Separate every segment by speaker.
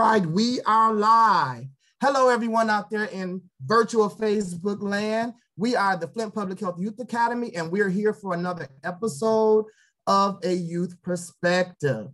Speaker 1: right, we are live. Hello, everyone out there in virtual Facebook land. We are the Flint Public Health Youth Academy, and we're here for another episode of A Youth Perspective.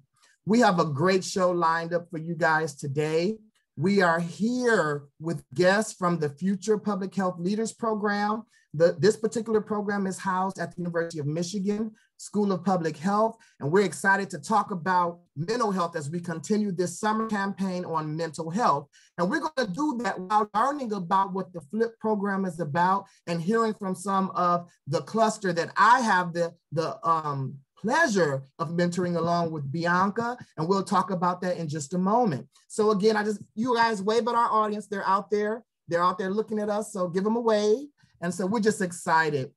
Speaker 1: We have a great show lined up for you guys today. We are here with guests from the Future Public Health Leaders Program. The, this particular program is housed at the University of Michigan School of Public Health, and we're excited to talk about mental health as we continue this summer campaign on mental health. And we're going to do that while learning about what the FLIP program is about and hearing from some of the cluster that I have the, the um, pleasure of mentoring along with Bianca, and we'll talk about that in just a moment. So again, I just, you guys wave at our audience. They're out there. They're out there looking at us. So give them a wave. And so we're just excited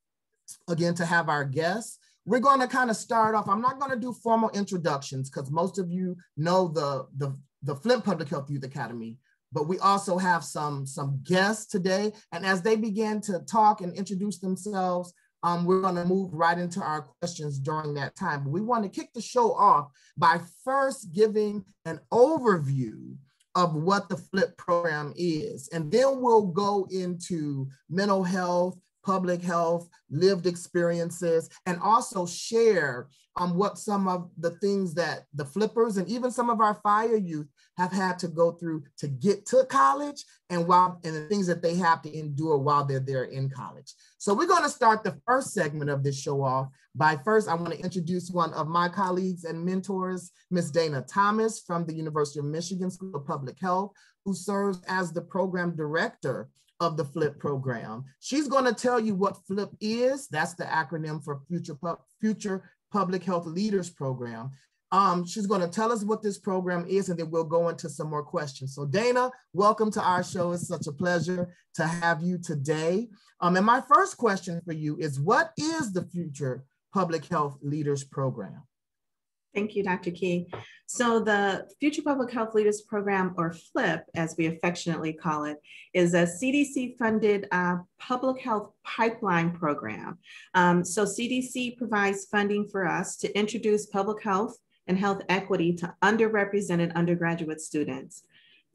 Speaker 1: again to have our guests. We're going to kind of start off. I'm not going to do formal introductions because most of you know the, the, the Flint Public Health Youth Academy, but we also have some, some guests today. And as they begin to talk and introduce themselves, um, we're going to move right into our questions during that time. But we want to kick the show off by first giving an overview of what the FLIP program is. And then we'll go into mental health, public health, lived experiences, and also share um, what some of the things that the flippers and even some of our fire youth have had to go through to get to college and while and the things that they have to endure while they're there in college. So we're going to start the first segment of this show off by first I want to introduce one of my colleagues and mentors, Ms. Dana Thomas from the University of Michigan School of Public Health, who serves as the program director of the FLIP program. She's going to tell you what FLIP is. That's the acronym for Future, Future Public Health Leaders Program. Um, she's going to tell us what this program is, and then we'll go into some more questions. So, Dana, welcome to our show. It's such a pleasure to have you today. Um, and my first question for you is What is the Future Public Health Leaders Program?
Speaker 2: Thank you, Dr. Key. So the Future Public Health Leaders Program, or FLIP, as we affectionately call it, is a CDC-funded uh, public health pipeline program. Um, so CDC provides funding for us to introduce public health and health equity to underrepresented undergraduate students.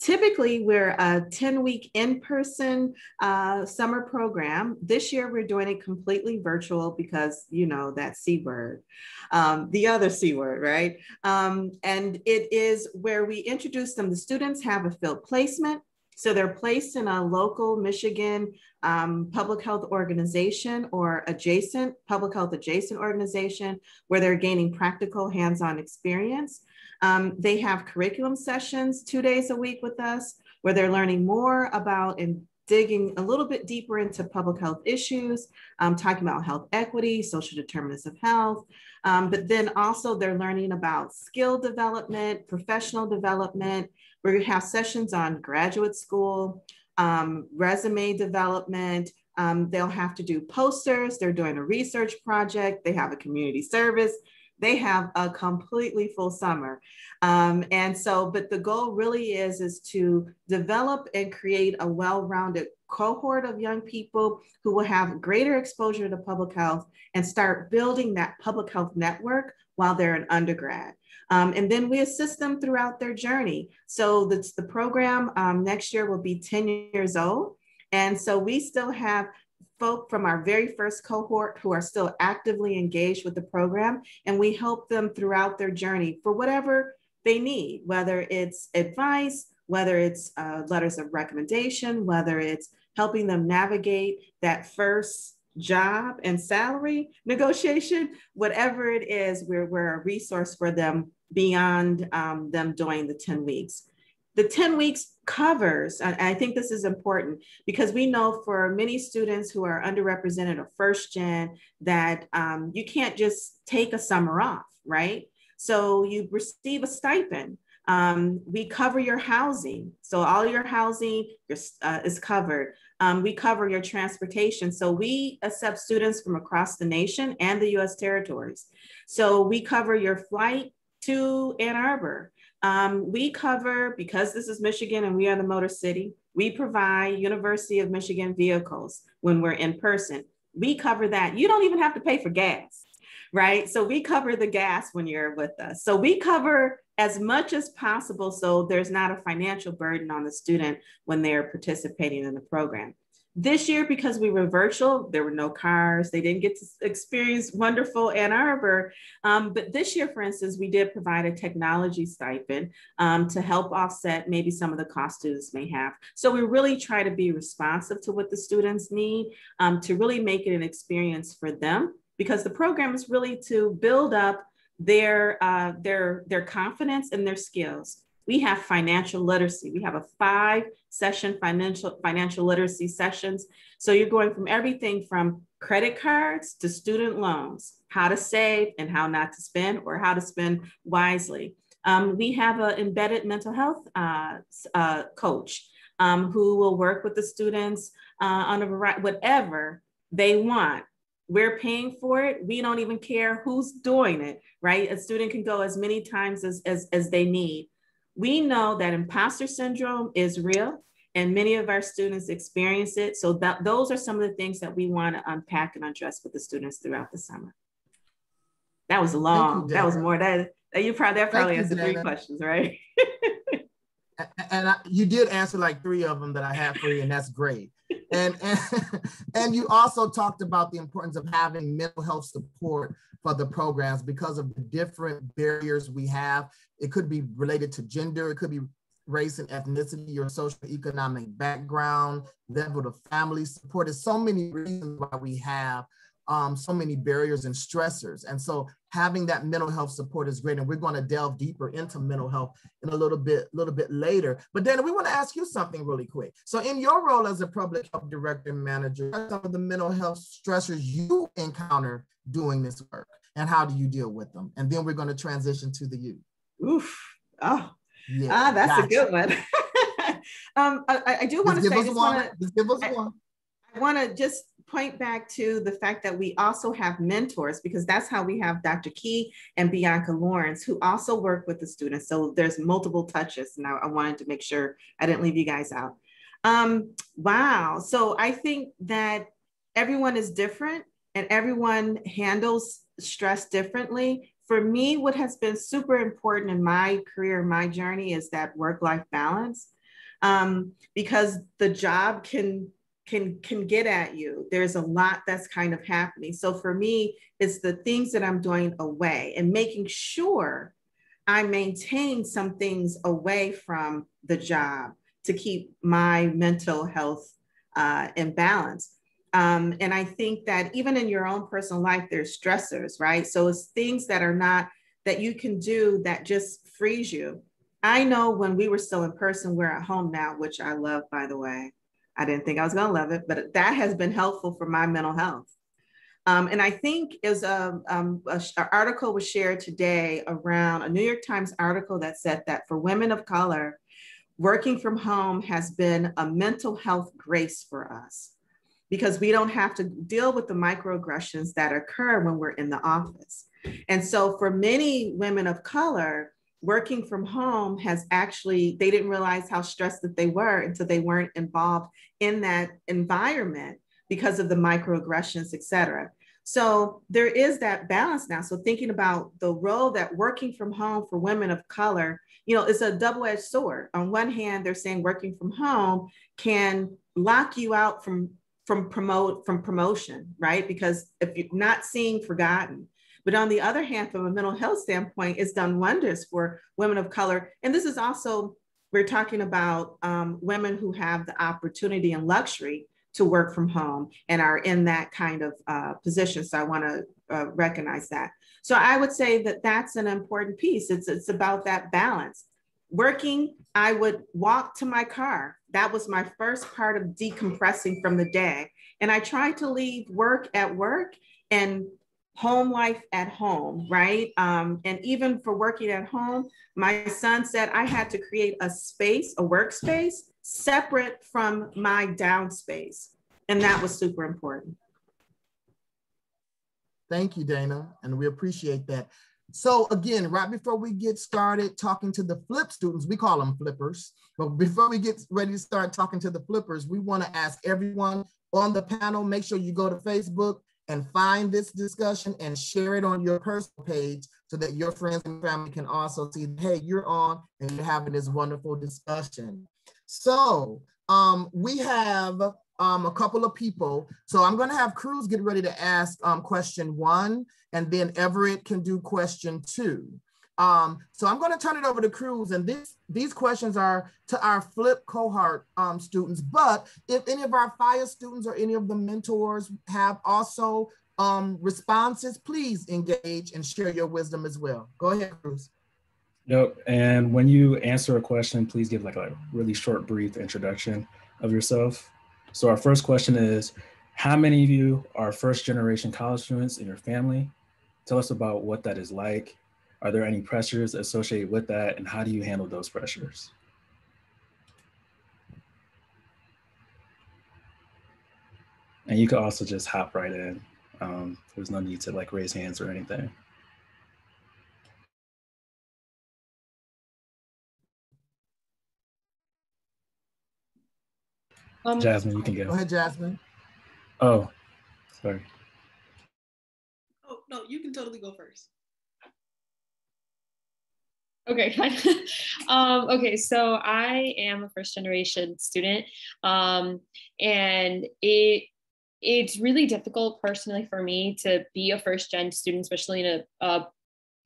Speaker 2: Typically, we're a 10 week in person uh, summer program. This year, we're doing it completely virtual because, you know, that C word, um, the other C word, right? Um, and it is where we introduce them. The students have a field placement. So they're placed in a local Michigan um, public health organization or adjacent public health adjacent organization where they're gaining practical hands on experience. Um, they have curriculum sessions two days a week with us where they're learning more about and digging a little bit deeper into public health issues, um, talking about health equity, social determinants of health, um, but then also they're learning about skill development, professional development. We're gonna have sessions on graduate school, um, resume development. Um, they'll have to do posters. They're doing a research project. They have a community service they have a completely full summer. Um, and so, but the goal really is, is to develop and create a well-rounded cohort of young people who will have greater exposure to public health and start building that public health network while they're an undergrad. Um, and then we assist them throughout their journey. So the, the program um, next year will be 10 years old. And so we still have folk from our very first cohort who are still actively engaged with the program, and we help them throughout their journey for whatever they need, whether it's advice, whether it's uh, letters of recommendation, whether it's helping them navigate that first job and salary negotiation, whatever it is, we're, we're a resource for them beyond um, them doing the 10 weeks the 10 weeks covers, and I think this is important because we know for many students who are underrepresented or first gen that um, you can't just take a summer off, right? So you receive a stipend. Um, we cover your housing. So all your housing uh, is covered. Um, we cover your transportation. So we accept students from across the nation and the US territories. So we cover your flight to Ann Arbor. Um, we cover, because this is Michigan and we are the Motor City, we provide University of Michigan vehicles when we're in person. We cover that. You don't even have to pay for gas, right? So we cover the gas when you're with us. So we cover as much as possible so there's not a financial burden on the student when they're participating in the program. This year, because we were virtual, there were no cars. They didn't get to experience wonderful Ann Arbor. Um, but this year, for instance, we did provide a technology stipend um, to help offset maybe some of the cost students may have. So we really try to be responsive to what the students need um, to really make it an experience for them because the program is really to build up their, uh, their, their confidence and their skills we have financial literacy. We have a five session financial financial literacy sessions. So you're going from everything from credit cards to student loans, how to save and how not to spend or how to spend wisely. Um, we have an embedded mental health uh, uh, coach um, who will work with the students uh, on a variety, whatever they want. We're paying for it. We don't even care who's doing it, right? A student can go as many times as, as, as they need. We know that imposter syndrome is real and many of our students experience it. So that those are some of the things that we want to unpack and address with the students throughout the summer. That was long. You, that was more that you probably that probably answered three questions, right?
Speaker 1: and I, you did answer like three of them that I have for you, and that's great. And, and and you also talked about the importance of having mental health support for the programs because of the different barriers we have. It could be related to gender, it could be race and ethnicity, your social economic background, level of family support. There's so many reasons why we have um, so many barriers and stressors. And so having that mental health support is great. And we're going to delve deeper into mental health in a little bit, little bit later. But then we want to ask you something really quick. So in your role as a public health director and manager, some of the mental health stressors you encounter doing this work and how do you deal with them? And then we're going to transition to the youth.
Speaker 2: Oof. Oh, yeah, ah, that's gotcha. a good one. um, I, I do want to say, just wanna, give us one. I want to just point back to the fact that we also have mentors because that's how we have Dr. Key and Bianca Lawrence who also work with the students. So there's multiple touches and I, I wanted to make sure I didn't leave you guys out. Um, wow. So I think that everyone is different and everyone handles stress differently. For me, what has been super important in my career, my journey is that work-life balance. Um, because the job can can can get at you. There's a lot that's kind of happening. So for me it's the things that i'm doing away and making sure i maintain some things away from the job to keep my mental health uh, in balance. Um, and i think that even in your own personal life there's stressors right? So it's things that are not that you can do that just frees you. I know when we were still in person we're at home now which i love by the way I didn't think I was going to love it, but that has been helpful for my mental health. Um, and I think is a, um, a, a, article was shared today around a New York Times article that said that for women of color, working from home has been a mental health grace for us because we don't have to deal with the microaggressions that occur when we're in the office. And so for many women of color, working from home has actually they didn't realize how stressed that they were until they weren't involved in that environment because of the microaggressions et cetera. So there is that balance now. So thinking about the role that working from home for women of color you know it's a double-edged sword. On one hand they're saying working from home can lock you out from from promote from promotion right? Because if you're not seeing forgotten but on the other hand, from a mental health standpoint, it's done wonders for women of color. And this is also, we're talking about um, women who have the opportunity and luxury to work from home and are in that kind of uh, position. So I want to uh, recognize that. So I would say that that's an important piece. It's, it's about that balance. Working, I would walk to my car. That was my first part of decompressing from the day. And I tried to leave work at work and home life at home, right? Um, and even for working at home, my son said I had to create a space, a workspace separate from my down space. And that was super important.
Speaker 1: Thank you, Dana. And we appreciate that. So again, right before we get started talking to the flip students, we call them flippers, but before we get ready to start talking to the flippers, we wanna ask everyone on the panel, make sure you go to Facebook, and find this discussion and share it on your personal page so that your friends and family can also see, hey, you're on and you're having this wonderful discussion. So um, we have um, a couple of people. So I'm going to have Cruz get ready to ask um, question one, and then Everett can do question two. Um, so I'm going to turn it over to Cruz, and this these questions are to our flip cohort um, students. But if any of our fire students or any of the mentors have also um, responses, please engage and share your wisdom as well. Go ahead, Cruz.
Speaker 3: Yep. And when you answer a question, please give like a really short, brief introduction of yourself. So our first question is, how many of you are first generation college students in your family? Tell us about what that is like. Are there any pressures associated with that? And how do you handle those pressures? And you could also just hop right in. Um, there's no need to like raise hands or anything. Um, Jasmine, you can go.
Speaker 1: Go ahead, Jasmine.
Speaker 3: Oh, sorry.
Speaker 4: Oh, no, you can totally go first.
Speaker 5: Okay, um, okay, so I am a first generation student, um, and it it's really difficult personally for me to be a first gen student, especially in a, a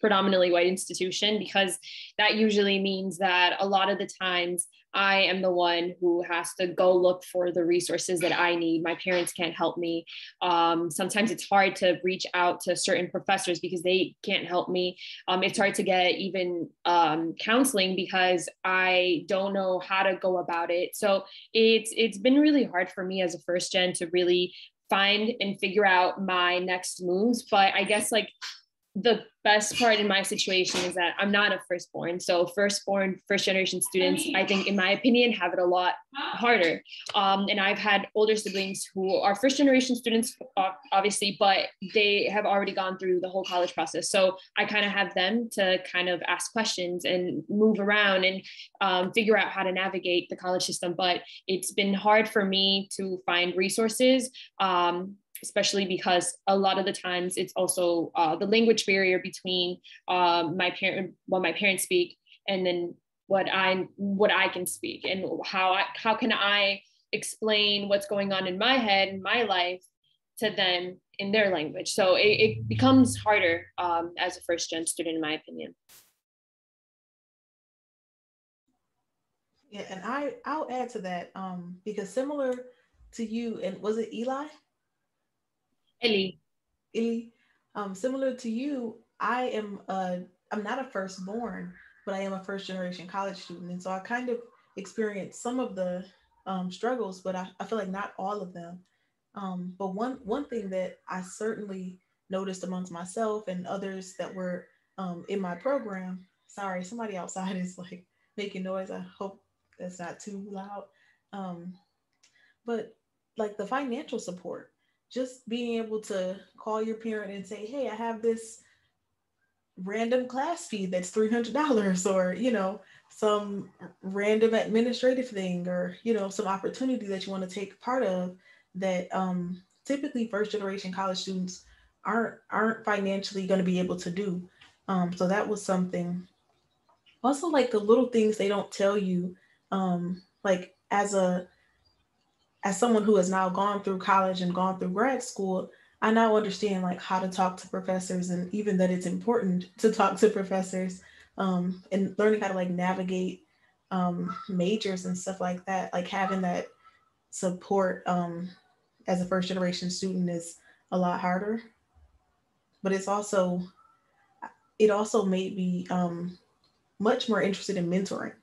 Speaker 5: predominantly white institution because that usually means that a lot of the times I am the one who has to go look for the resources that I need. My parents can't help me. Um, sometimes it's hard to reach out to certain professors because they can't help me. Um, it's hard to get even um, counseling because I don't know how to go about it. So it's it's been really hard for me as a first gen to really find and figure out my next moves. But I guess like the best part in my situation is that I'm not a firstborn. So firstborn, first generation students, I think, in my opinion, have it a lot harder. Um, and I've had older siblings who are first generation students, obviously, but they have already gone through the whole college process. So I kind of have them to kind of ask questions and move around and um, figure out how to navigate the college system. But it's been hard for me to find resources. Um, especially because a lot of the times it's also uh, the language barrier between um, my parent what my parents speak and then what I what I can speak and how I, how can I explain what's going on in my head in my life to them in their language. So it, it becomes harder um, as a first gen student, in my opinion.
Speaker 4: Yeah, and I I'll add to that um, because similar to you, and was it Eli?
Speaker 5: Ellie.
Speaker 4: Ellie. Um, similar to you, I am a I'm not a firstborn, but I am a first generation college student. And so I kind of experienced some of the um, struggles, but I, I feel like not all of them. Um, but one one thing that I certainly noticed amongst myself and others that were um, in my program. Sorry, somebody outside is like making noise. I hope that's not too loud. Um, but like the financial support, just being able to call your parent and say, hey, I have this random class fee that's $300 or, you know, some random administrative thing or, you know, some opportunity that you want to take part of that um, typically first generation college students aren't aren't financially going to be able to do. Um, so that was something. Also, like the little things they don't tell you, um, like as a as someone who has now gone through college and gone through grad school, I now understand like how to talk to professors and even that it's important to talk to professors um, and learning how to like navigate um, majors and stuff like that. Like having that support um, as a first generation student is a lot harder, but it's also it also made me um, much more interested in mentoring.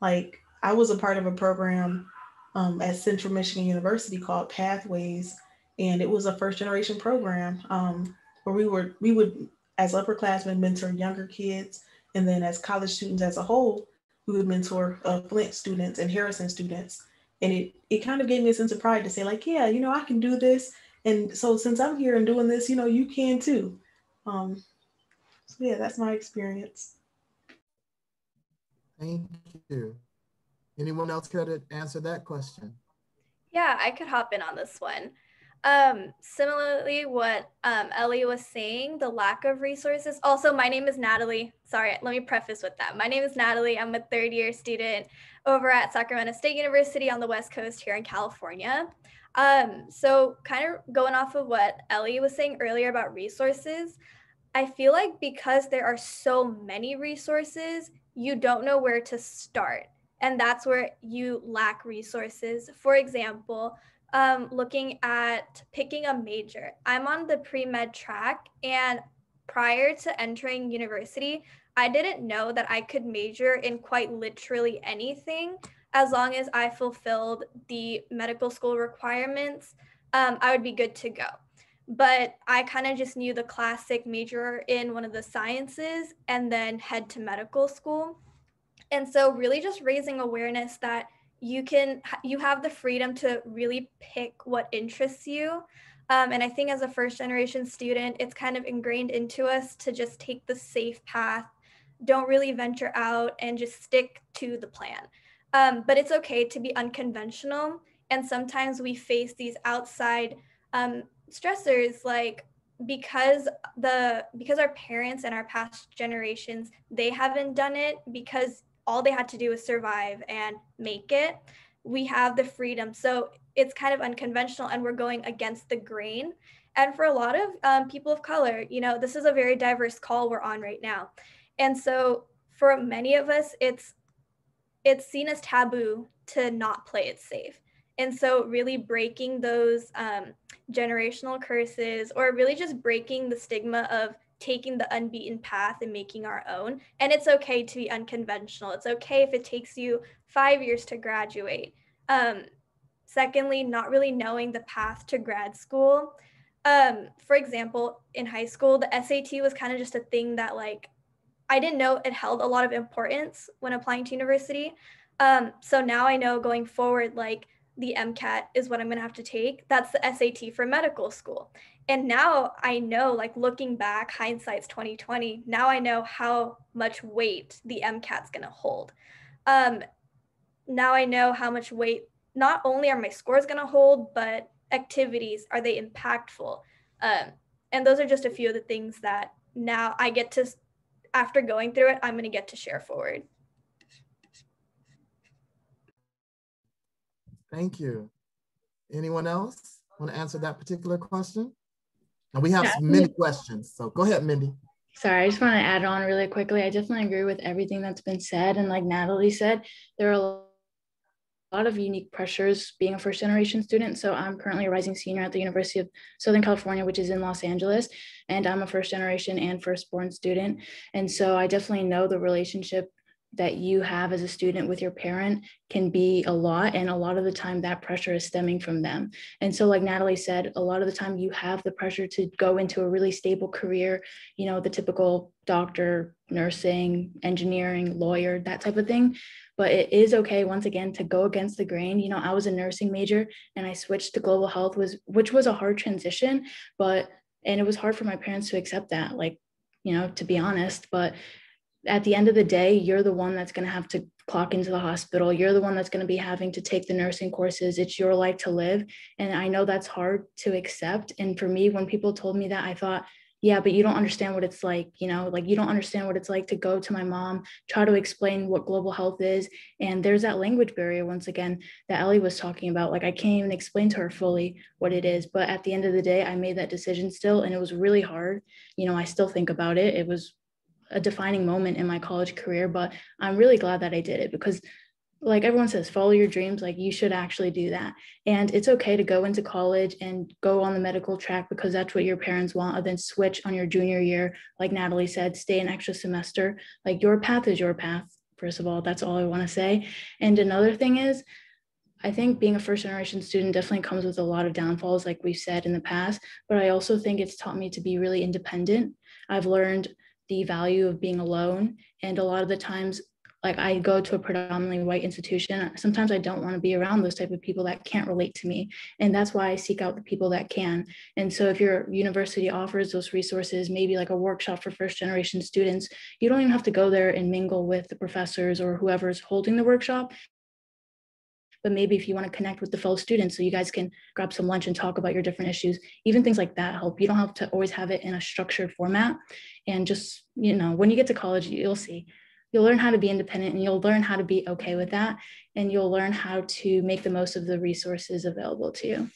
Speaker 4: Like I was a part of a program um, at Central Michigan University called Pathways, and it was a first generation program um, where we were we would as upperclassmen mentor younger kids, and then as college students as a whole, we would mentor uh, Flint students and Harrison students, and it it kind of gave me a sense of pride to say like, yeah, you know, I can do this, and so since I'm here and doing this, you know, you can too. Um, so yeah, that's my experience.
Speaker 1: Thank you. Anyone else care to answer that question?
Speaker 6: Yeah, I could hop in on this one. Um, similarly, what um, Ellie was saying, the lack of resources. Also, my name is Natalie. Sorry, let me preface with that. My name is Natalie. I'm a third year student over at Sacramento State University on the West Coast here in California. Um, so, kind of going off of what Ellie was saying earlier about resources, I feel like because there are so many resources, you don't know where to start. And that's where you lack resources. For example, um, looking at picking a major. I'm on the pre med track, and prior to entering university, I didn't know that I could major in quite literally anything as long as I fulfilled the medical school requirements. Um, I would be good to go. But I kind of just knew the classic major in one of the sciences and then head to medical school. And so, really, just raising awareness that you can you have the freedom to really pick what interests you. Um, and i think as a first generation student it's kind of ingrained into us to just take the safe path don't really venture out and just stick to the plan. Um, but it's okay to be unconventional. And sometimes we face these outside um, stressors like because the because our parents and our past generations they haven't done it because all they had to do was survive and make it. We have the freedom. So it's kind of unconventional and we're going against the grain. And for a lot of um, people of color, you know, this is a very diverse call we're on right now. And so for many of us, it's it's seen as taboo to not play it safe. And so really breaking those um, generational curses or really just breaking the stigma of taking the unbeaten path and making our own. And it's okay to be unconventional. It's okay if it takes you five years to graduate. Um, secondly, not really knowing the path to grad school. Um, for example, in high school, the SAT was kind of just a thing that like I didn't know it held a lot of importance when applying to university. Um, so now I know going forward, like the MCAT is what I'm going to have to take. That's the SAT for medical school and now i know like looking back hindsight's 2020 now i know how much weight the mcat's going to hold. Um, now i know how much weight not only are my scores going to hold but activities are they impactful? Um, and those are just a few of the things that now i get to after going through it i'm going to get to share forward.
Speaker 1: Thank you. Anyone else want to answer that particular question and we have yeah. many questions. So go ahead, Mindy.
Speaker 7: Sorry, I just want to add on really quickly. I definitely agree with everything that's been said. And like Natalie said, there are a lot of unique pressures being a first generation student. So I'm currently a rising senior at the University of Southern California, which is in Los Angeles. And I'm a first generation and firstborn student. And so I definitely know the relationship that you have as a student with your parent can be a lot and a lot of the time that pressure is stemming from them. And so like natalie said a lot of the time you have the pressure to go into a really stable career you know the typical doctor nursing engineering lawyer that type of thing. But it is okay once again to go against the grain. You know i was a nursing major and i switched to global health was which was a hard transition but and it was hard for my parents to accept that like you know to be honest but at the end of the day, you're the one that's going to have to clock into the hospital. You're the one that's going to be having to take the nursing courses. It's your life to live. And I know that's hard to accept. And for me, when people told me that, I thought, yeah, but you don't understand what it's like, you know, like you don't understand what it's like to go to my mom, try to explain what global health is. And there's that language barrier, once again, that Ellie was talking about. Like I can't even explain to her fully what it is. But at the end of the day, I made that decision still, and it was really hard. You know, I still think about it. It was a defining moment in my college career, but I'm really glad that I did it because like everyone says follow your dreams like you should actually do that. And it's okay to go into college and go on the medical track because that's what your parents want and then switch on your junior year. Like natalie said stay an extra semester. Like your path is your path first of all. That's all i want to say. And another thing is I think being a first generation student definitely comes with a lot of downfalls, like we've said in the past, but I also think it's taught me to be really independent. I've learned the value of being alone. And a lot of the times, like I go to a predominantly white institution, sometimes I don't want to be around those type of people that can't relate to me. And that's why I seek out the people that can. And so if your university offers those resources, maybe like a workshop for first generation students, you don't even have to go there and mingle with the professors or whoever's holding the workshop but maybe if you want to connect with the fellow students so you guys can grab some lunch and talk about your different issues, even things like that help. You don't have to always have it in a structured format. And just, you know, when you get to college, you'll see you'll learn how to be independent and you'll learn how to be okay with that and you'll learn how to make the most of the resources available to you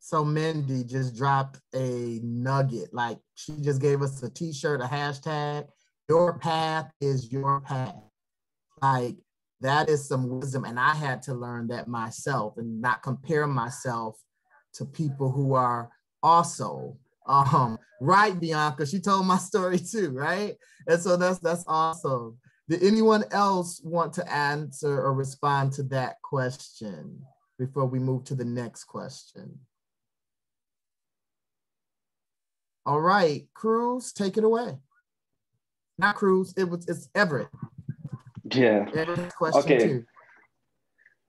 Speaker 1: so mindy just dropped a nugget like she just gave us a t-shirt a hashtag your path is your path like that is some wisdom and i had to learn that myself and not compare myself to people who are also um, right, Bianca. She told my story too, right? And so that's that's awesome. Did anyone else want to answer or respond to that question before we move to the next question? All right, Cruz, take it away. Not Cruz, it was it's Everett.
Speaker 8: Yeah. Everett's question okay. Two.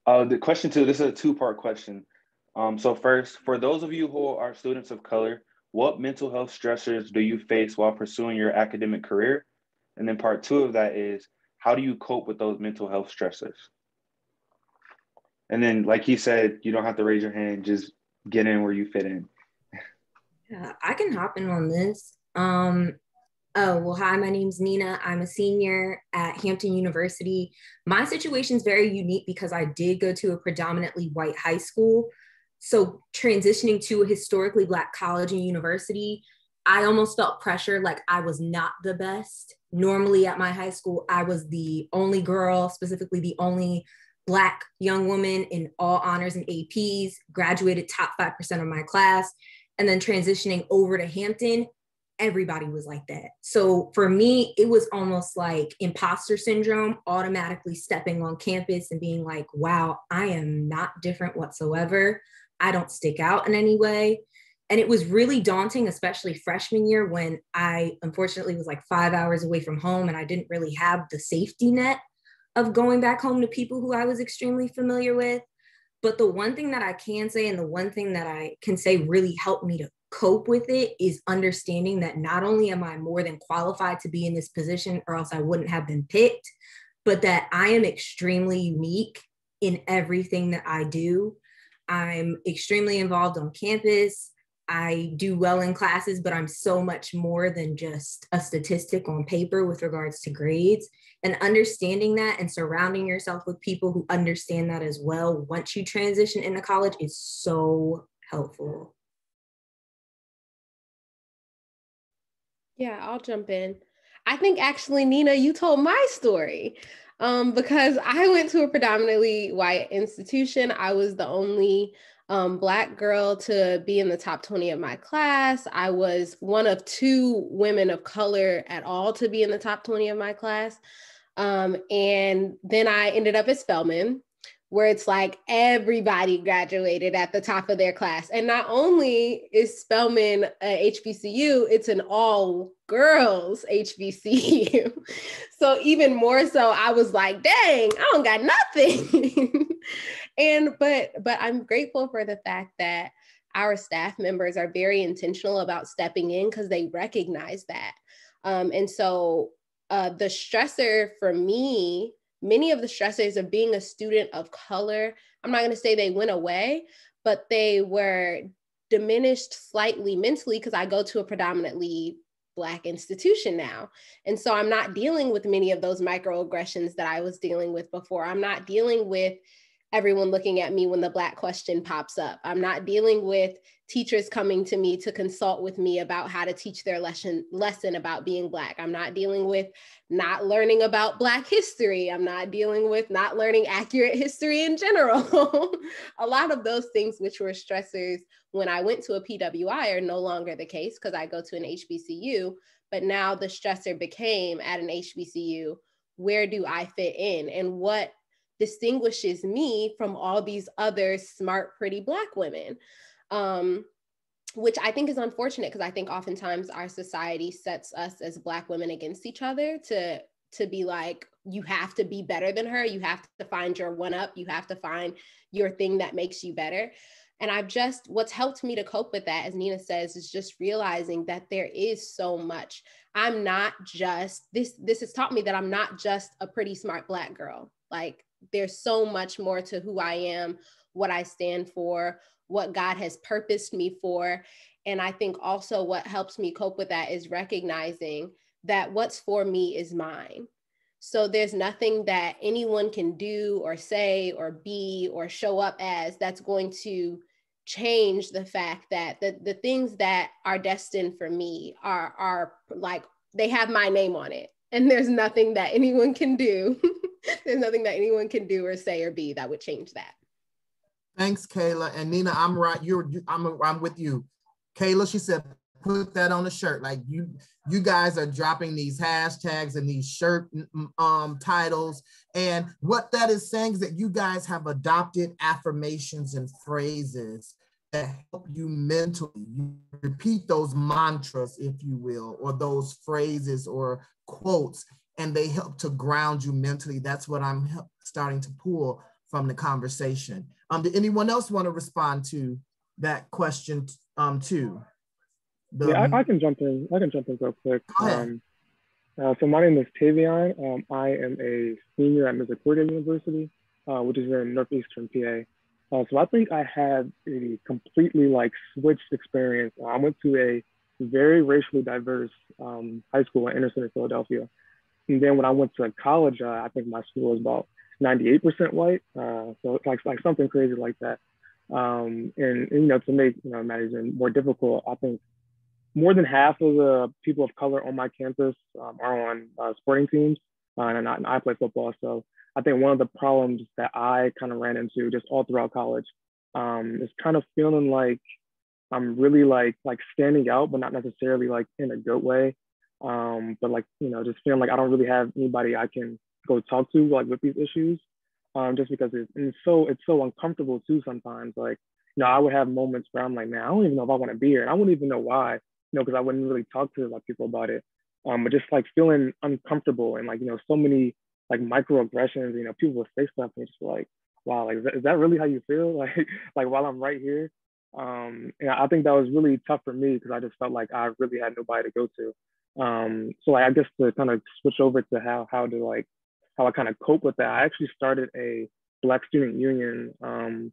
Speaker 8: Uh, the question two, this is a two-part question. Um, so first, for those of you who are students of color, what mental health stressors do you face while pursuing your academic career? And then part two of that is how do you cope with those mental health stressors? And then, like he said, you don't have to raise your hand, just get in where you fit in.
Speaker 9: Yeah, I can hop in on this. Um, oh, well, hi, my name's Nina. I'm a senior at Hampton University. My situation is very unique because I did go to a predominantly white high school so transitioning to a historically black college and university i almost felt pressure like i was not the best normally at my high school i was the only girl specifically the only black young woman in all honors and aps graduated top 5% of my class and then transitioning over to hampton everybody was like that so for me it was almost like imposter syndrome automatically stepping on campus and being like wow i am not different whatsoever I don't stick out in any way. And it was really daunting, especially freshman year when I unfortunately was like five hours away from home and I didn't really have the safety net of going back home to people who I was extremely familiar with. But the one thing that I can say, and the one thing that I can say really helped me to cope with it is understanding that not only am I more than qualified to be in this position, or else I wouldn't have been picked, but that I am extremely unique in everything that I do. I'm extremely involved on campus. I do well in classes, but I'm so much more than just a statistic on paper with regards to grades. And understanding that and surrounding yourself with people who understand that as well once you transition into college is so helpful.
Speaker 10: Yeah, I'll jump in. I think actually, Nina, you told my story um, because I went to a predominantly white institution. I was the only um, Black girl to be in the top 20 of my class. I was one of two women of color at all to be in the top 20 of my class. Um, and then I ended up at Spelman, where it's like everybody graduated at the top of their class. And not only is Spelman a HBCU, it's an all girls HBCU. so even more so, I was like, dang, I don't got nothing. and but but I'm grateful for the fact that our staff members are very intentional about stepping in because they recognize that. Um, and so uh, the stressor for me many of the stressors of being a student of color, I'm not going to say they went away, but they were diminished slightly mentally because I go to a predominantly Black institution now. And so I'm not dealing with many of those microaggressions that I was dealing with before. I'm not dealing with everyone looking at me when the Black question pops up. I'm not dealing with teachers coming to me to consult with me about how to teach their lesson lesson about being black. I'm not dealing with not learning about black history. I'm not dealing with not learning accurate history in general. A lot of those things which were stressors when i went to a pwi are no longer the case because i go to an hbcu but now the stressor became at an hbcu where do i fit in? And what distinguishes me from all these other smart pretty black women um, which I think is unfortunate because I think oftentimes our society sets us as Black women against each other to to be like you have to be better than her. You have to find your one up. You have to find your thing that makes you better. And i've just what's helped me to cope with that as nina says is just realizing that there is so much. I'm not just this this has taught me that i'm not just a pretty smart black girl. Like there's so much more to who I am, what I stand for, what God has purposed me for. And I think also what helps me cope with that is recognizing that what's for me is mine. So there's nothing that anyone can do or say or be or show up as that's going to change the fact that the, the things that are destined for me are are like they have my name on it and there's nothing that anyone can do there's nothing that anyone can do or say or be that would change that
Speaker 1: thanks kayla and nina i'm right you're you, i'm i'm with you kayla she said put that on a shirt. Like you, you guys are dropping these hashtags and these shirt um, titles. And what that is saying is that you guys have adopted affirmations and phrases that help you mentally. You repeat those mantras, if you will, or those phrases or quotes, and they help to ground you mentally. That's what I'm starting to pull from the conversation. Um, did anyone else want to respond to that question um, too?
Speaker 11: The, yeah, I, I, can jump in. I can jump in real quick. Um, uh, so my name is Tavion. Um, I am a senior at Misericordia University, uh, which is in northeastern PA. Uh, so I think I had a completely like switched experience. I went to a very racially diverse um, high school in inner city Philadelphia. And then when I went to college, uh, I think my school was about 98% white. Uh, so it's like, like something crazy like that. Um, and, and, you know, to make you know matters more difficult, I think more than half of the people of color on my campus um, are on uh, sporting teams, uh, and, I, and I play football. So I think one of the problems that I kind of ran into just all throughout college um, is kind of feeling like I'm really like like standing out, but not necessarily like in a good way. Um, but like you know, just feeling like I don't really have anybody I can go talk to like with these issues. Um, just because it's, it's so it's so uncomfortable too sometimes. Like you know, I would have moments where I'm like, man, I don't even know if I want to be here, and I wouldn't even know why you know, because I wouldn't really talk to a lot of people about it. Um, but just like feeling uncomfortable and like, you know, so many like microaggressions, you know, people would say stuff and just like, wow, like, is that, is that really how you feel? Like, like while I'm right here. Um, and I think that was really tough for me because I just felt like I really had nobody to go to. Um, so like, I guess to kind of switch over to how, how to like, how I kind of cope with that, I actually started a Black Student Union um,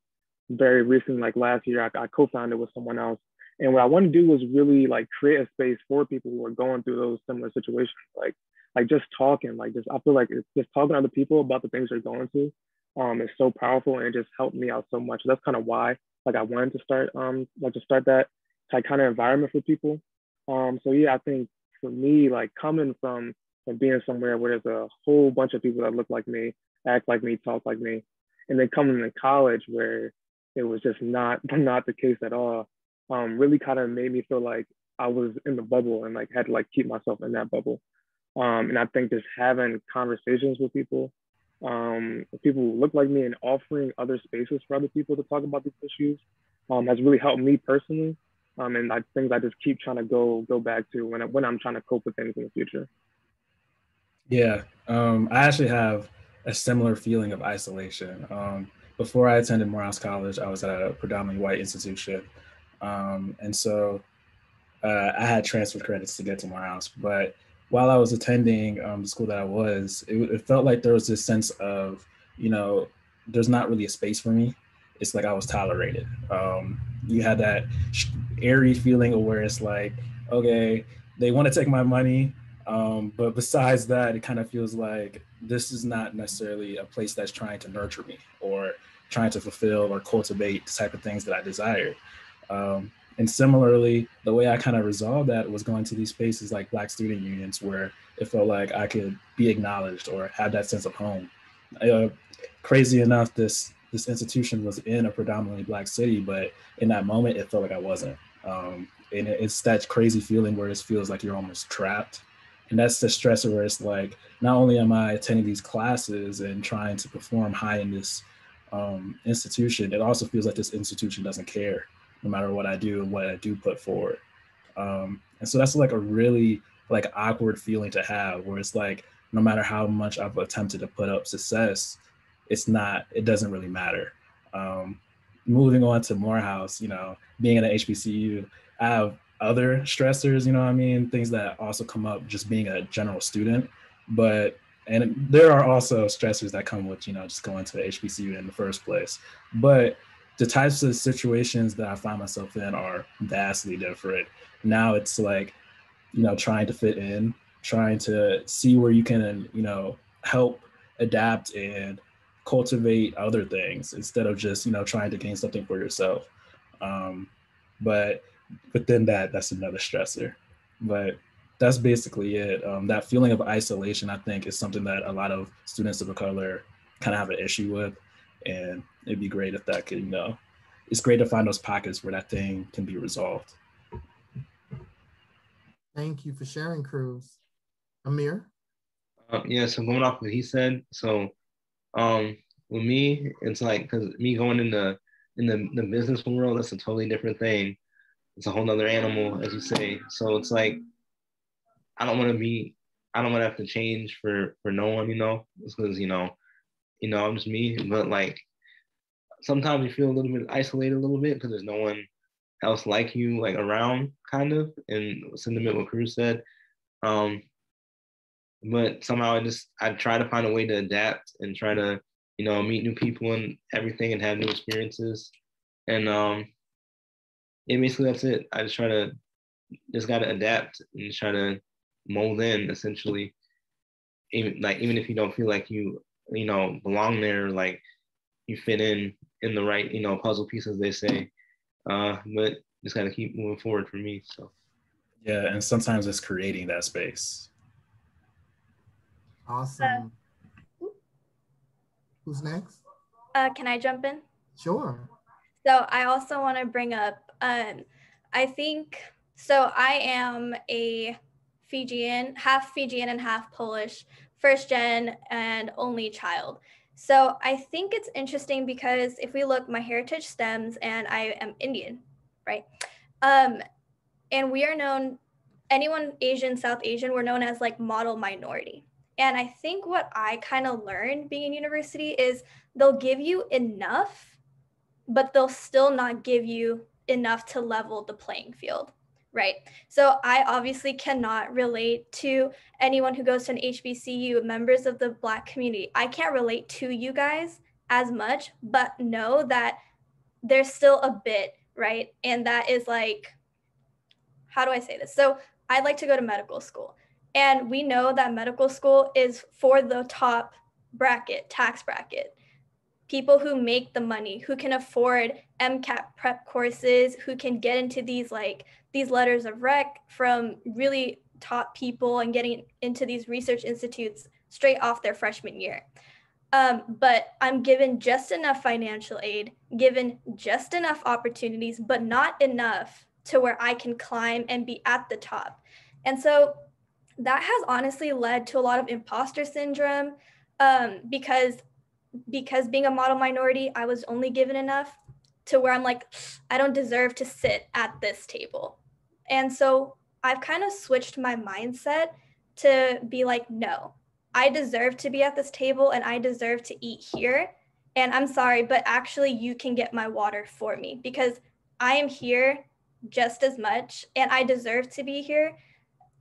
Speaker 11: very recently, like last year. I, I co-founded with someone else and what I want to do was really like create a space for people who are going through those similar situations. Like, like just talking, like just I feel like just talking to other people about the things they're going through um is so powerful and it just helped me out so much. That's kind of why like I wanted to start um like to start that kind of environment for people. Um so yeah, I think for me, like coming from from being somewhere where there's a whole bunch of people that look like me, act like me, talk like me, and then coming to college where it was just not not the case at all um, really kind of made me feel like I was in the bubble and like had to like keep myself in that bubble. Um, and I think just having conversations with people, um, people who look like me and offering other spaces for other people to talk about these issues um, has really helped me personally. Um, and I think I just keep trying to go go back to when I, when I'm trying to cope with things in the future.
Speaker 3: Yeah, um, I actually have a similar feeling of isolation. Um, before I attended Morehouse College, I was at a predominantly white institution. Um, and so uh, I had transfer credits to get to Morehouse. But while I was attending um, the school that I was, it, it, felt like there was this sense of, you know, there's not really a space for me. It's like I was tolerated. Um, you had that airy feeling of where it's like, okay, they want to take my money. Um, but besides that, it kind of feels like this is not necessarily a place that's trying to nurture me or trying to fulfill or cultivate the type of things that I desire. Um, and similarly, the way I kind of resolved that was going to these spaces like Black student unions where it felt like I could be acknowledged or have that sense of home. Uh, crazy enough, this this institution was in a predominantly Black city, but in that moment, it felt like I wasn't. Um, and it's that crazy feeling where it feels like you're almost trapped. And that's the stressor where it's like, not only am I attending these classes and trying to perform high in this um, institution, it also feels like this institution doesn't care no matter what I do and what I do put forward. Um, and so that's like a really like awkward feeling to have where it's like no matter how much I've attempted to put up success, it's not, it doesn't really matter. Um, moving on to Morehouse, you know, being at an HBCU, I have other stressors, you know I mean? Things that also come up just being a general student. But and there are also stressors that come with you know just going to HBCU in the first place. But the types of situations that I find myself in are vastly different. Now it's like, you know, trying to fit in, trying to see where you can, you know, help adapt and cultivate other things instead of just, you know, trying to gain something for yourself. Um, but within that, that's another stressor. But that's basically it. Um, that feeling of isolation, I think, is something that a lot of students of color kind of have an issue with. And it'd be great if that could, you know, it's great to find those pockets where that thing can be resolved.
Speaker 1: Thank you for sharing, Cruz. Amir?
Speaker 12: Um, yeah, so going off what he said, so um, with me, it's like because me going in the in the, the business world, that's a totally different thing. It's a whole nother animal, as you say. So it's like I don't want to be, I don't want to have to change for for no one, you know, because you know, you know, I'm just me. But like sometimes you feel a little bit isolated a little bit because there's no one else like you like around, kind of. And sentiment what Cruz said. Um, but somehow I just I try to find a way to adapt and try to you know meet new people and everything and have new experiences and um yeah basically that's it. I just try to just got to adapt and try to mold in essentially. Even like even if you don't feel like you you know belong there like you fit in in the right you know puzzle pieces they say. Uh but just got to keep moving forward for me so.
Speaker 3: Yeah and sometimes it's creating that space.
Speaker 1: Awesome. Uh, who's next?
Speaker 6: uh can i jump in?
Speaker 1: Sure.
Speaker 6: So i also want to bring up um i think so i am a Fijian, half Fijian and half Polish, first gen and only child. So I think it's interesting because if we look, my heritage stems and I am Indian, right? Um, and we are known, anyone Asian, South Asian, we're known as like model minority. And I think what I kind of learned being in university is they'll give you enough, but they'll still not give you enough to level the playing field right? So I obviously cannot relate to anyone who goes to an HBCU, members of the Black community. I can't relate to you guys as much, but know that there's still a bit, right? And that is like, how do I say this? So I'd like to go to medical school. And we know that medical school is for the top bracket, tax bracket people who make the money, who can afford MCAT prep courses, who can get into these like these letters of rec from really top people and getting into these research institutes straight off their freshman year. Um, but I'm given just enough financial aid, given just enough opportunities, but not enough to where I can climb and be at the top. And so that has honestly led to a lot of imposter syndrome um, because because being a model minority, I was only given enough to where I'm like, I don't deserve to sit at this table. And so I've kind of switched my mindset to be like, no, I deserve to be at this table and I deserve to eat here. And I'm sorry, but actually, you can get my water for me because I am here just as much and I deserve to be here.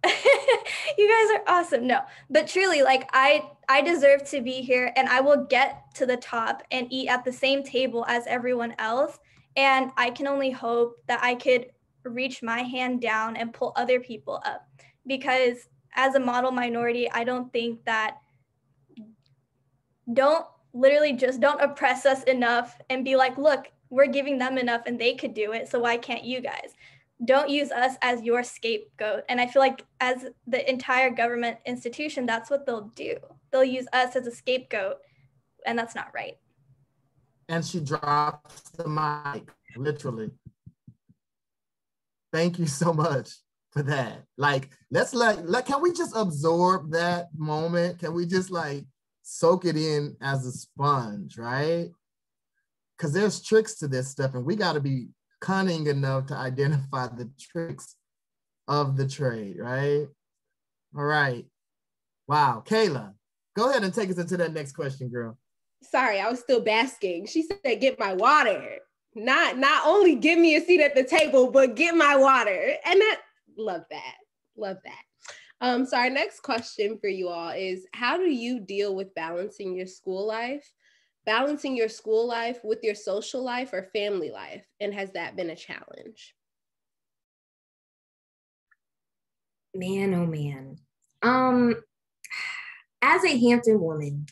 Speaker 6: you guys are awesome. No, but truly, like I, I deserve to be here, and I will get to the top and eat at the same table as everyone else. And I can only hope that I could reach my hand down and pull other people up, because as a model minority, I don't think that. Don't literally just don't oppress us enough and be like, look, we're giving them enough and they could do it, so why can't you guys? Don't use us as your scapegoat. And I feel like as the entire government institution, that's what they'll do. They'll use us as a scapegoat, and that's not right.
Speaker 1: And she drops the mic, literally. Thank you so much for that. Like, let's let, let can we just absorb that moment? Can we just like soak it in as a sponge, right? Because there's tricks to this stuff, and we got to be cunning enough to identify the tricks of the trade, right? All right. Wow. Kayla, go ahead and take us into that next question, girl.
Speaker 10: Sorry, I was still basking. She said, get my water. Not not only give me a seat at the table, but get my water. And that love that. Love that. Um, so our next question for you all is how do you deal with balancing your school life, balancing your school life with your social life or family life? And has that been a challenge?
Speaker 9: Man, oh man. Um, as a Hampton woman,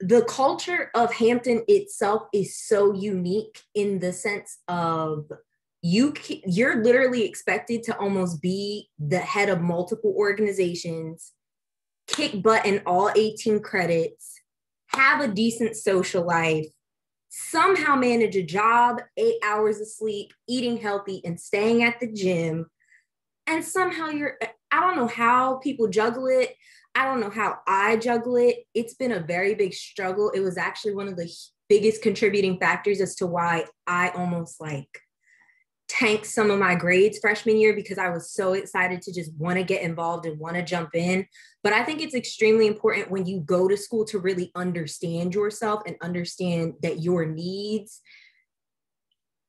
Speaker 9: the culture of Hampton itself is so unique in the sense of you you're literally expected to almost be the head of multiple organizations, kick butt in all 18 credits, have a decent social life, somehow manage a job, 8 hours of sleep, eating healthy and staying at the gym. And somehow you're I don't know how people juggle it. I don't know how I juggle it. It's been a very big struggle. It was actually one of the biggest contributing factors as to why I almost like tanked some of my grades freshman year because I was so excited to just want to get involved and want to jump in. But I think it's extremely important when you go to school to really understand yourself and understand that your needs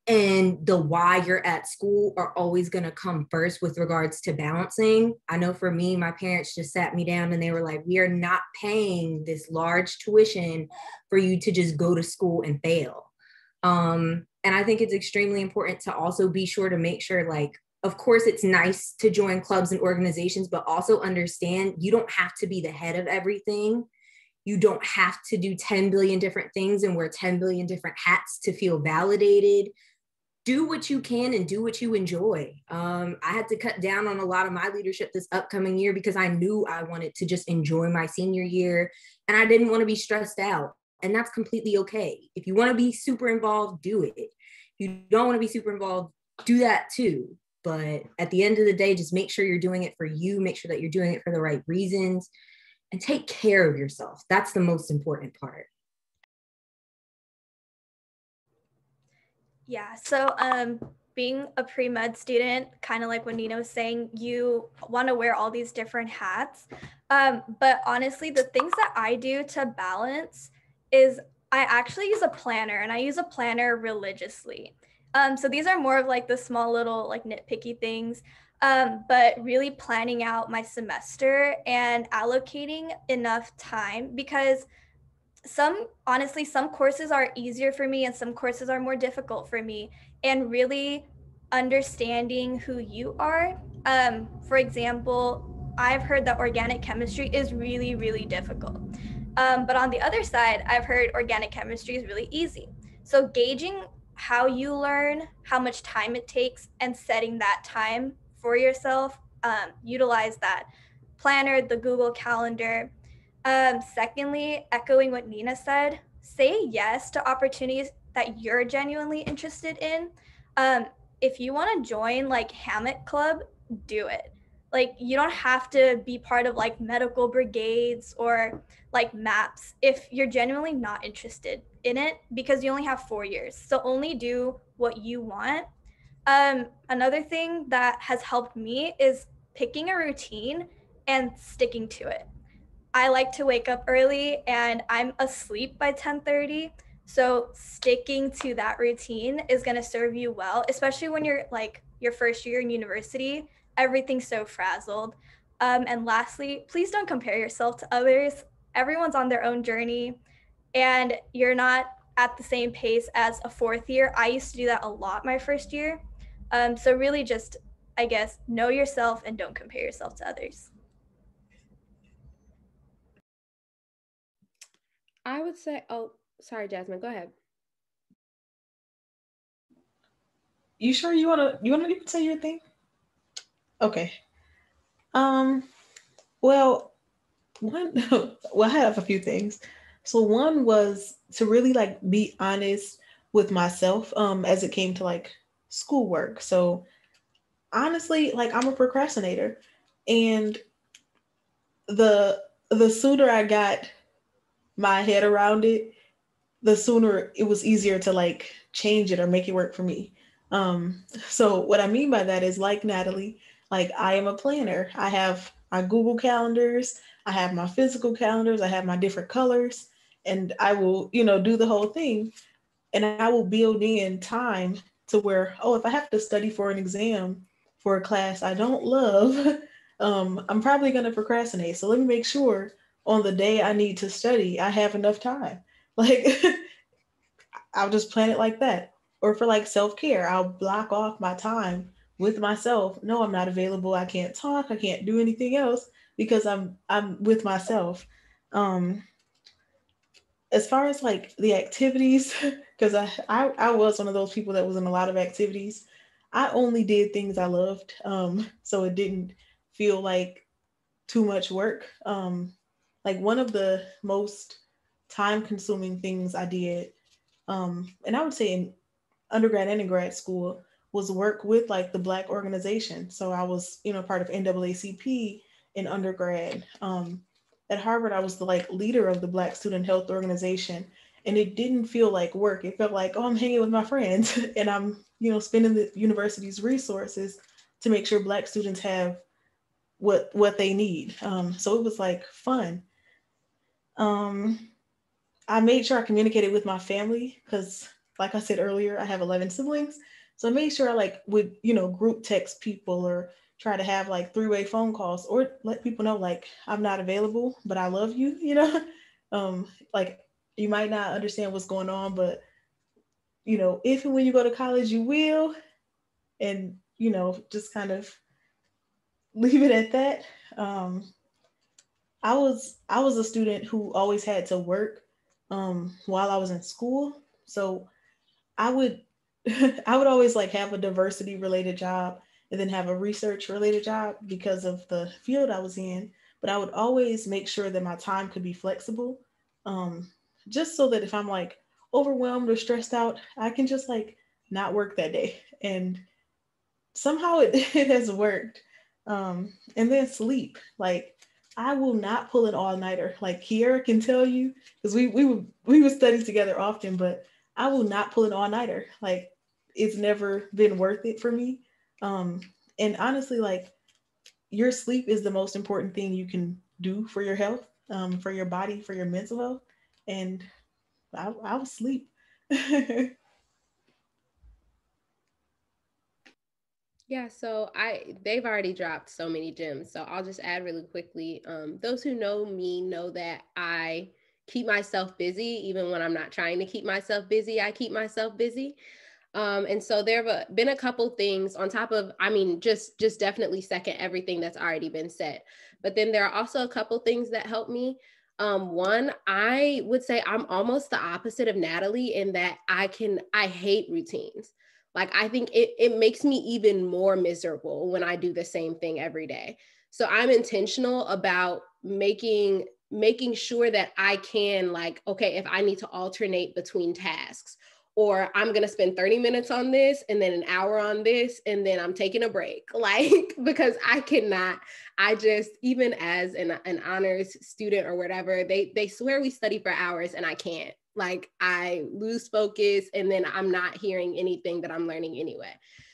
Speaker 9: and the why you're at school are always going to come first with regards to balancing. I know for me, my parents just sat me down and they were like, We are not paying this large tuition for you to just go to school and fail. Um, and I think it's extremely important to also be sure to make sure, like, of course, it's nice to join clubs and organizations, but also understand you don't have to be the head of everything. You don't have to do 10 billion different things and wear 10 billion different hats to feel validated do what you can and do what you enjoy. Um, I had to cut down on a lot of my leadership this upcoming year because I knew I wanted to just enjoy my senior year and I didn't want to be stressed out. And that's completely okay. If you want to be super involved, do it. If you don't want to be super involved, do that too. But at the end of the day, just make sure you're doing it for you, make sure that you're doing it for the right reasons, and take care of yourself. That's the most important part.
Speaker 6: Yeah, so um, being a pre med student, kind of like what Nina was saying, you want to wear all these different hats. Um, but honestly, the things that I do to balance is I actually use a planner and I use a planner religiously. Um, so these are more of like the small little like nitpicky things, um, but really planning out my semester and allocating enough time because some honestly some courses are easier for me and some courses are more difficult for me. And really understanding who you are um, for example i've heard that organic chemistry is really really difficult um, but on the other side i've heard organic chemistry is really easy so gauging how you learn how much time it takes and setting that time for yourself um, utilize that planner the google calendar um, secondly, echoing what Nina said, say yes to opportunities that you're genuinely interested in. Um, if you want to join like Hammock Club, do it. Like you don't have to be part of like medical brigades or like MAPS if you're genuinely not interested in it because you only have four years. So only do what you want. Um, another thing that has helped me is picking a routine and sticking to it. I like to wake up early and I'm asleep by 10:30. So sticking to that routine is going to serve you well, especially when you're like your first year in university. Everything's so frazzled. Um, and lastly, please don't compare yourself to others. Everyone's on their own journey, and you're not at the same pace as a fourth year. I used to do that a lot my first year. Um, so really, just I guess know yourself and don't compare yourself to others.
Speaker 10: I would say, oh, sorry, Jasmine, go ahead.
Speaker 4: You sure you wanna you wanna even say your thing? Okay. Um well one well I have a few things. So one was to really like be honest with myself um as it came to like schoolwork. So honestly, like I'm a procrastinator and the the sooner I got my head around it, the sooner it was easier to like change it or make it work for me. Um, so what I mean by that is like Natalie, like I am a planner. I have my Google calendars, I have my physical calendars, I have my different colors, and I will, you know, do the whole thing. And I will build in time to where, oh, if I have to study for an exam for a class I don't love, um, I'm probably going to procrastinate. So let me make sure on the day I need to study, I have enough time. Like, I'll just plan it like that. Or for like self care, I'll block off my time with myself. No, I'm not available. I can't talk. I can't do anything else because I'm I'm with myself. Um, as far as like the activities, because I, I I was one of those people that was in a lot of activities. I only did things I loved, um, so it didn't feel like too much work. Um, like one of the most time-consuming things I did, um, and I would say in undergrad and in grad school, was work with like the Black organization. So I was, you know, part of NAACP in undergrad. Um, at Harvard, I was the like leader of the Black Student Health Organization, and it didn't feel like work. It felt like, oh, I'm hanging with my friends, and I'm, you know, spending the university's resources to make sure Black students have what what they need. Um, so it was like fun. Um, I made sure I communicated with my family because, like I said earlier, I have 11 siblings. So I made sure I like would you know group text people or try to have like three-way phone calls or let people know like I'm not available, but I love you, you know? um, like you might not understand what's going on, but you know, if and when you go to college, you will. And, you know, just kind of leave it at that. Um, I was I was a student who always had to work um, while I was in school. So I would I would always like have a diversity related job and then have a research related job because of the field I was in. But I would always make sure that my time could be flexible, um, just so that if I'm like overwhelmed or stressed out, I can just like not work that day. And somehow it, it has worked. Um, and then sleep. Like I will not pull an all nighter. Like Kiera can tell you, because we we would we would study together often, but I will not pull an all nighter. Like it's never been worth it for me. Um, and honestly, like your sleep is the most important thing you can do for your health, um, for your body, for your mental health. And I, I'll sleep.
Speaker 10: Yeah, so I they've already dropped so many gems. So I'll just add really quickly. Um, those who know me know that I keep myself busy even when I'm not trying to keep myself busy. I keep myself busy. Um, and so there have been a couple things on top of, I mean, just just definitely second everything that's already been said. But then there are also a couple things that help me. Um, one, I would say I'm almost the opposite of Natalie in that I can I hate routines. Like I think it it makes me even more miserable when I do the same thing every day. So I'm intentional about making making sure that I can like okay, if I need to alternate between tasks or I'm going to spend 30 minutes on this and then an hour on this and then I'm taking a break. Like, because I cannot, I just, even as an, an honors student or whatever, they, they swear we study for hours and I can't. Like, I lose focus and then I'm not hearing anything that I'm learning anyway.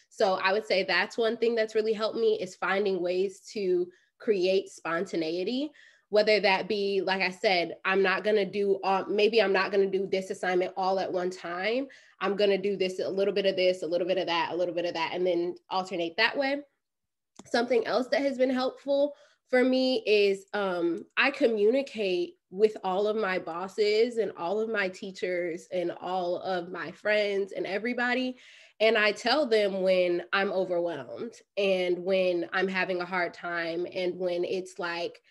Speaker 10: So I would say that's one thing that's really helped me is finding ways to create spontaneity whether that be like i said i'm not going to do all maybe i'm not going to do this assignment all at one time. I'm going to do this a little bit of this a little bit of that a little bit of that and then alternate that way. Something else that has been helpful for me is um, i communicate with all of my bosses and all of my teachers and all of my friends and everybody and I tell them when I'm overwhelmed and when I'm having a hard time and when it's like,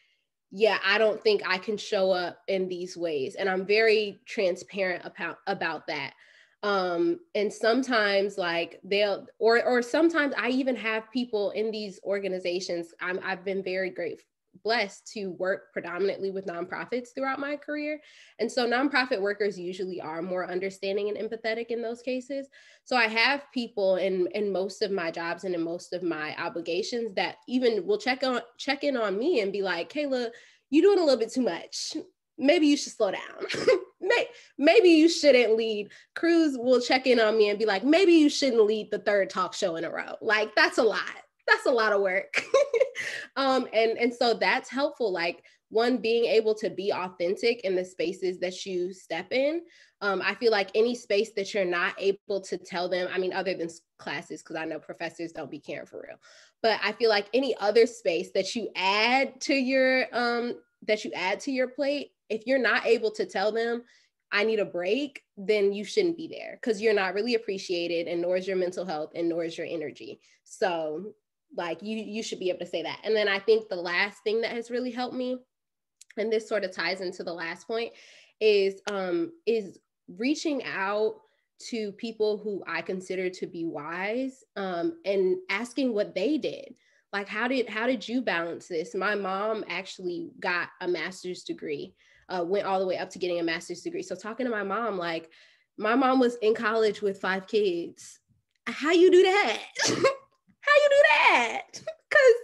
Speaker 10: yeah, I don't think I can show up in these ways. And I'm very transparent about about that. Um, and sometimes like they'll or or sometimes I even have people in these organizations. I'm I've been very grateful blessed to work predominantly with nonprofits throughout my career. And so nonprofit workers usually are more understanding and empathetic in those cases. So I have people in, in most of my jobs and in most of my obligations that even will check on check in on me and be like, Kayla, you're doing a little bit too much. Maybe you should slow down. maybe you shouldn't lead. Cruz will check in on me and be like, maybe you shouldn't lead the third talk show in a row. Like that's a lot that's a lot of work. um, and and so that's helpful. Like one being able to be authentic in the spaces that you step in um, i feel like any space that you're not able to tell them i mean other than classes because i know professors don't be caring for real but i feel like any other space that you add to your um, that you add to your plate if you're not able to tell them I need a break, then you shouldn't be there because you're not really appreciated and nor is your mental health and nor is your energy. So like you you should be able to say that. And then I think the last thing that has really helped me, and this sort of ties into the last point, is um is reaching out to people who I consider to be wise um, and asking what they did. Like how did how did you balance this? My mom actually got a master's degree uh, went all the way up to getting a master's degree. So talking to my mom, like my mom was in college with five kids. How you do that? That? Cause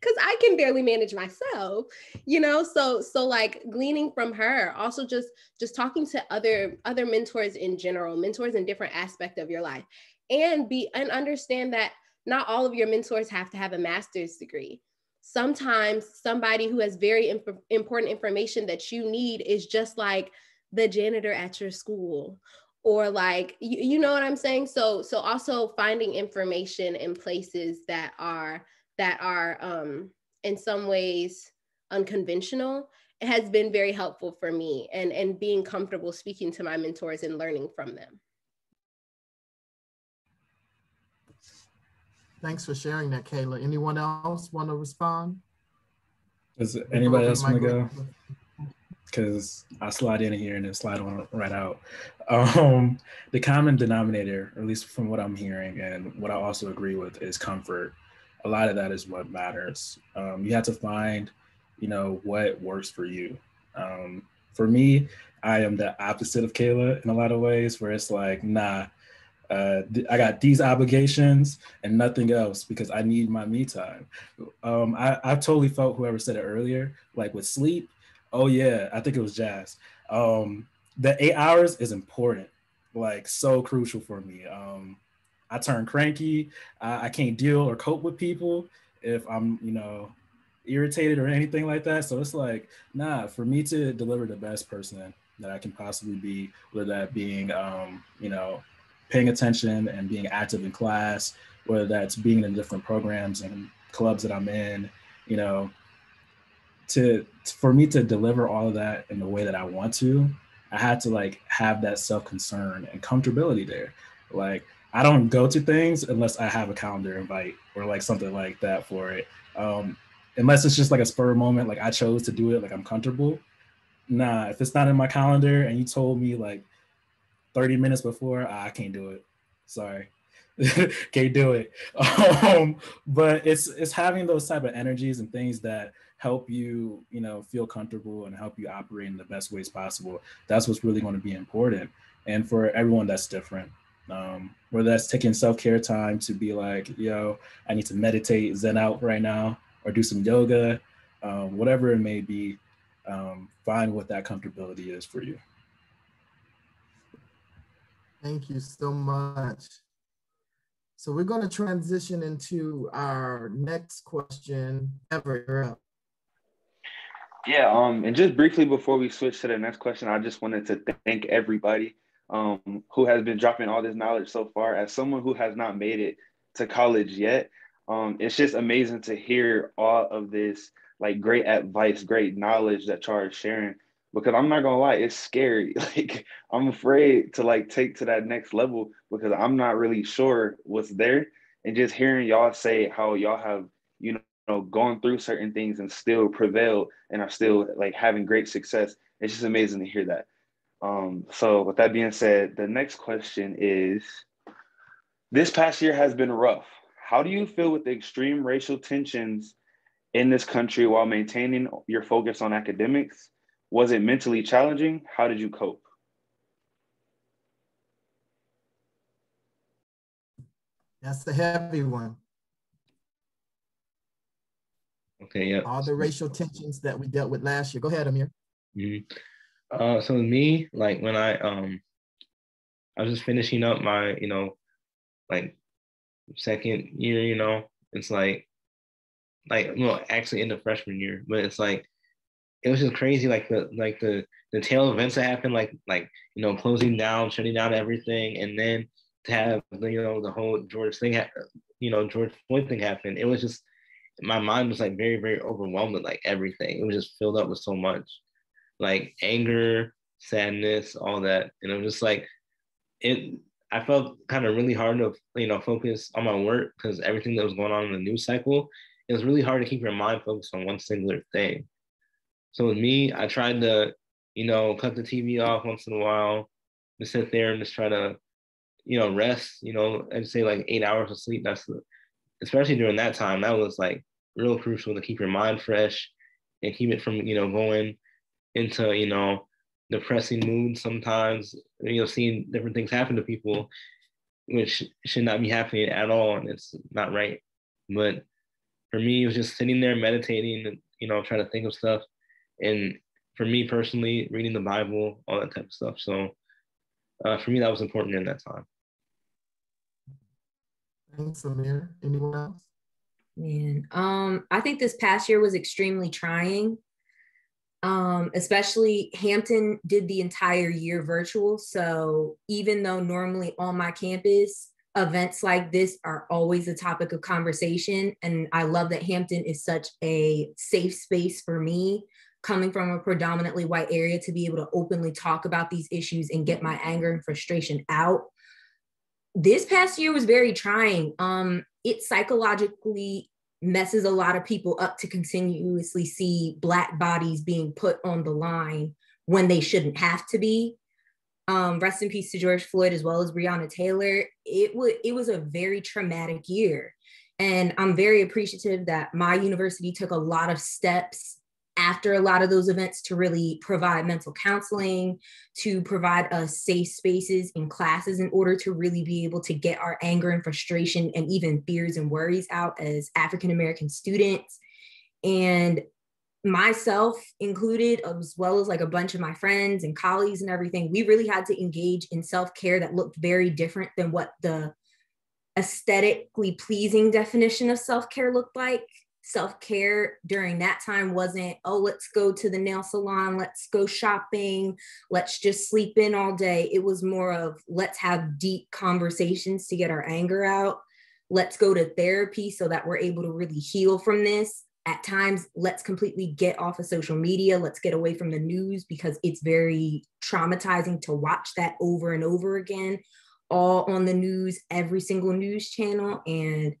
Speaker 10: because I can barely manage myself, you know. So so like gleaning from her, also just just talking to other other mentors in general, mentors in different aspect of your life, and be and understand that not all of your mentors have to have a master's degree sometimes somebody who has very imp- important information that you need is just like the janitor at your school or like you, you know what i'm saying so so also finding information in places that are that are um in some ways unconventional it has been very helpful for me and and being comfortable speaking to my mentors and learning from them
Speaker 1: Thanks for sharing that, Kayla. Anyone else want to respond?
Speaker 3: Does anybody else want to go? Because I slide in here and then slide on right out. Um, the common denominator, at least from what I'm hearing and what I also agree with, is comfort. A lot of that is what matters. Um, you have to find, you know, what works for you. Um, for me, I am the opposite of Kayla in a lot of ways, where it's like, nah, uh, I got these obligations and nothing else because I need my me time. Um, I, I totally felt whoever said it earlier, like with sleep. Oh yeah, I think it was Jazz. Um, the eight hours is important, like so crucial for me. Um, I turn cranky. I, I can't deal or cope with people if I'm, you know, irritated or anything like that. So it's like, nah, for me to deliver the best person that I can possibly be, whether that being, um, you know, paying attention and being active in class, whether that's being in different programs and clubs that I'm in, you know, to for me to deliver all of that in the way that I want to, I had to like have that self-concern and comfortability there. Like I don't go to things unless I have a calendar invite or like something like that for it. Um, unless it's just like a spur moment, like I chose to do it, like I'm comfortable. Nah, if it's not in my calendar and you told me like 30 minutes before, I can't do it. Sorry. can't do it. Um, but it's it's having those type of energies and things that help you, you know, feel comfortable and help you operate in the best ways possible. That's what's really going to be important. And for everyone, that's different. Um, whether that's taking self-care time to be like, yo, I need to meditate, zen out right now, or do some yoga, um, whatever it may be, um, find what that comfortability is for you.
Speaker 1: Thank you so much. So we're going to transition into our next question. Ever
Speaker 8: Yeah, um, and just briefly before we switch to the next question, I just wanted to thank everybody um, who has been dropping all this knowledge so far. As someone who has not made it to college yet, um, it's just amazing to hear all of this like great advice, great knowledge that y'all are sharing because I'm not gonna lie, it's scary. Like I'm afraid to like take to that next level because I'm not really sure what's there. And just hearing y'all say how y'all have, you know, gone through certain things and still prevailed and are still like having great success. It's just amazing to hear that. Um, so with that being said, the next question is this past year has been rough. How do you feel with the extreme racial tensions in this country while maintaining your focus on academics? Was it mentally challenging? How did you cope?
Speaker 1: That's the heavy one.
Speaker 12: Okay, yeah.
Speaker 1: All the racial tensions that we dealt with last year. Go ahead, Amir.
Speaker 12: Mm-hmm. Uh, so me, like when I um, I was just finishing up my, you know, like second year, you know, it's like, like well, actually in the freshman year, but it's like it was just crazy. Like the like the the tail events that happened, like like you know closing down, shutting down everything, and then to have you know the whole George thing, you know George Floyd thing happen. It was just my mind was like very very overwhelmed with like everything. It was just filled up with so much, like anger, sadness, all that, and was just like it. I felt kind of really hard to you know focus on my work because everything that was going on in the news cycle. It was really hard to keep your mind focused on one singular thing. So with me, I tried to, you know, cut the TV off once in a while, to sit there and just try to, you know, rest. You know, I'd say like eight hours of sleep. That's the, especially during that time. That was like real crucial to keep your mind fresh and keep it from, you know, going into, you know, depressing moods sometimes. You know, seeing different things happen to people, which should not be happening at all, and it's not right. But for me, it was just sitting there meditating and you know trying to think of stuff and for me personally, reading the Bible, all that type of stuff. So uh, for me, that was important in that time.
Speaker 1: Thanks, Amir. Anyone else?
Speaker 9: Man, um, I think this past year was extremely trying. Um, especially Hampton did the entire year virtual. So even though normally on my campus, events like this are always a topic of conversation. And I love that Hampton is such a safe space for me coming from a predominantly white area to be able to openly talk about these issues and get my anger and frustration out. This past year was very trying. Um, it psychologically messes a lot of people up to continuously see Black bodies being put on the line when they shouldn't have to be. Um, rest in peace to George Floyd as well as Breonna Taylor. It was it was a very traumatic year, and I'm very appreciative that my university took a lot of steps after a lot of those events to really provide mental counseling, to provide us safe spaces in classes in order to really be able to get our anger and frustration and even fears and worries out as African American students. And myself included, as well as like a bunch of my friends and colleagues and everything, we really had to engage in self care that looked very different than what the aesthetically pleasing definition of self care looked like self care during that time wasn't, oh, let's go to the nail salon, let's go shopping, let's just sleep in all day. It was more of, let's have deep conversations to get our anger out. Let's go to therapy so that we're able to really heal from this. At times, let's completely get off of social media. Let's get away from the news because it's very traumatizing to watch that over and over again, all on the news, every single news channel. And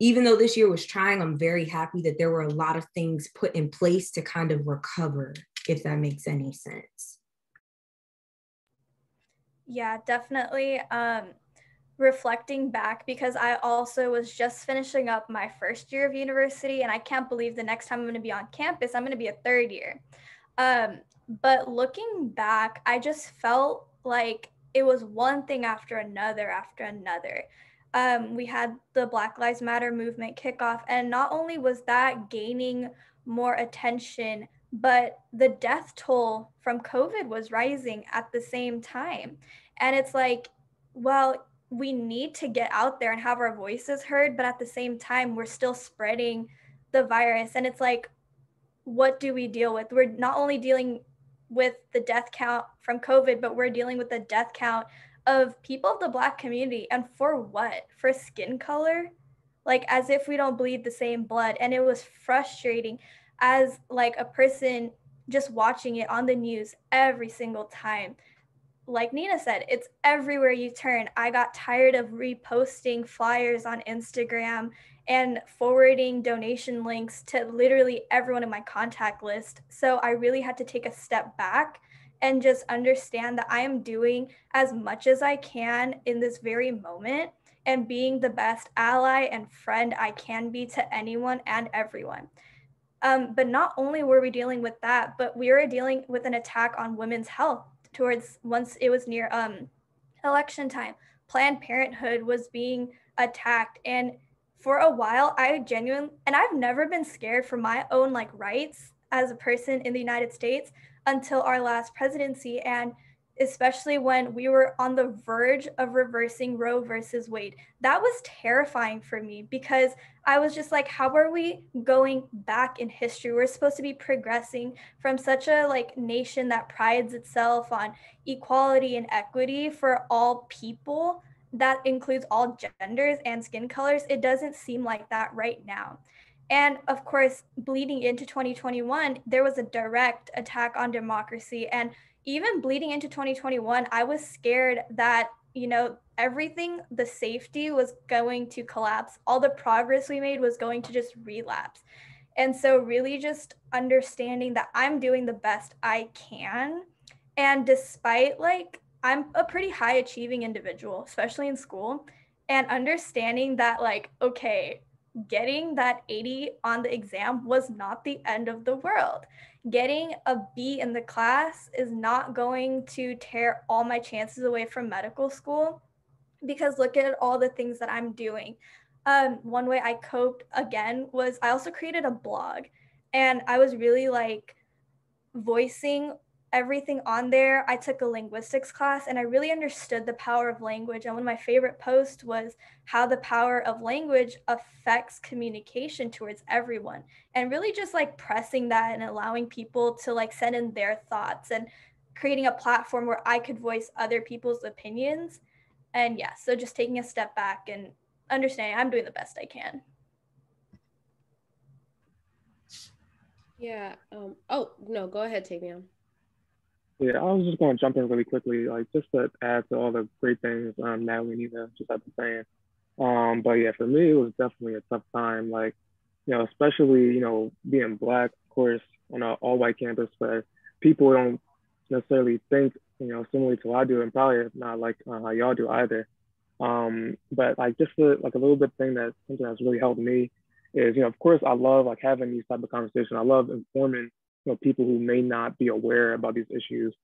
Speaker 9: even though this year was trying, I'm very happy that there were a lot of things put in place to kind of recover, if that makes any sense.
Speaker 6: Yeah, definitely. Um, reflecting back, because I also was just finishing up my first year of university, and I can't believe the next time I'm going to be on campus, I'm going to be a third year. Um, but looking back, I just felt like it was one thing after another after another um, we had the Black Lives Matter movement kickoff. And not only was that gaining more attention, but the death toll from COVID was rising at the same time. And it's like, well, we need to get out there and have our voices heard, but at the same time, we're still spreading the virus. And it's like, what do we deal with? We're not only dealing with the death count from COVID, but we're dealing with the death count of people of the black community and for what? For skin color? Like as if we don't bleed the same blood. And it was frustrating as like a person just watching it on the news every single time. Like nina said it's everywhere you turn. I got tired of reposting flyers on instagram and forwarding donation links to literally everyone in my contact list. So i really had to take a step back and just understand that I am doing as much as I can in this very moment and being the best ally and friend I can be to anyone and everyone. Um, but not only were we dealing with that, but we were dealing with an attack on women's health towards once it was near um, election time. Planned Parenthood was being attacked. And for a while, I genuinely, and I've never been scared for my own like rights as a person in the United States, until our last presidency. And especially when we were on the verge of reversing Roe versus Wade. That was terrifying for me because I was just like, how are we going back in history? We're supposed to be progressing from such a like nation that prides itself on equality and equity for all people that includes all genders and skin colors. It doesn't seem like that right now. And of course, bleeding into 2021, there was a direct attack on democracy. And even bleeding into 2021, I was scared that, you know, everything, the safety was going to collapse. All the progress we made was going to just relapse. And so, really, just understanding that I'm doing the best I can. And despite like, I'm a pretty high achieving individual, especially in school, and understanding that, like, okay, getting that 80 on the exam was not the end of the world. Getting a B in the class is not going to tear all my chances away from medical school because look at all the things that I'm doing. Um, one way I coped again was I also created a blog and I was really like voicing everything on there. I took a linguistics class and I really understood the power of language. And one of my favorite posts was how the power of language affects communication towards everyone and really just like pressing that and allowing people to like send in their thoughts and creating a platform where I could voice other people's opinions. And yeah, so just taking a step back and understanding I'm doing the best I can.
Speaker 10: Yeah. Um, oh, no, go ahead, Tavion.
Speaker 11: Yeah, I was just going to jump in really quickly, like just to add to all the great things um, Natalie and Nina just had to say. Um, but yeah, for me, it was definitely a tough time. Like, you know, especially you know being black, of course, on an all-white campus, where people don't necessarily think you know similarly to what I do, and probably not like uh, how y'all do either. Um, but like just a, like a little bit thing that something that's really helped me is you know of course I love like having these type of conversations. I love informing know, people who may not be aware about these issues.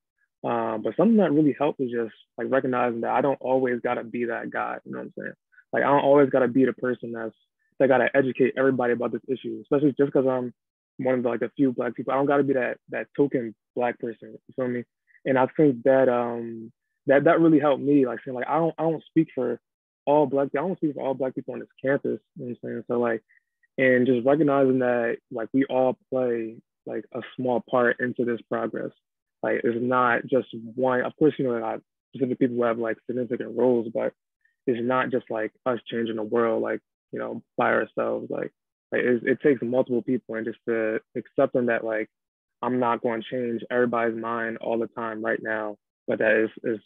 Speaker 11: Um, but something that really helped is just like recognizing that I don't always gotta be that guy. You know what I'm saying? Like I don't always gotta be the person that's that gotta educate everybody about this issue, especially just because I'm one of the, like a few black people. I don't gotta be that that token black person. You feel me? And I think that um that that really helped me. Like saying like I don't I don't speak for all black. I don't speak for all black people on this campus. You know what I'm saying? So like and just recognizing that like we all play like a small part into this progress. Like it's not just one. Of course, you know, like specific people who have like significant roles, but it's not just like us changing the world, like you know, by ourselves. Like, like it, takes multiple people, and just to accepting that like I'm not going to change everybody's mind all the time right now, but that is is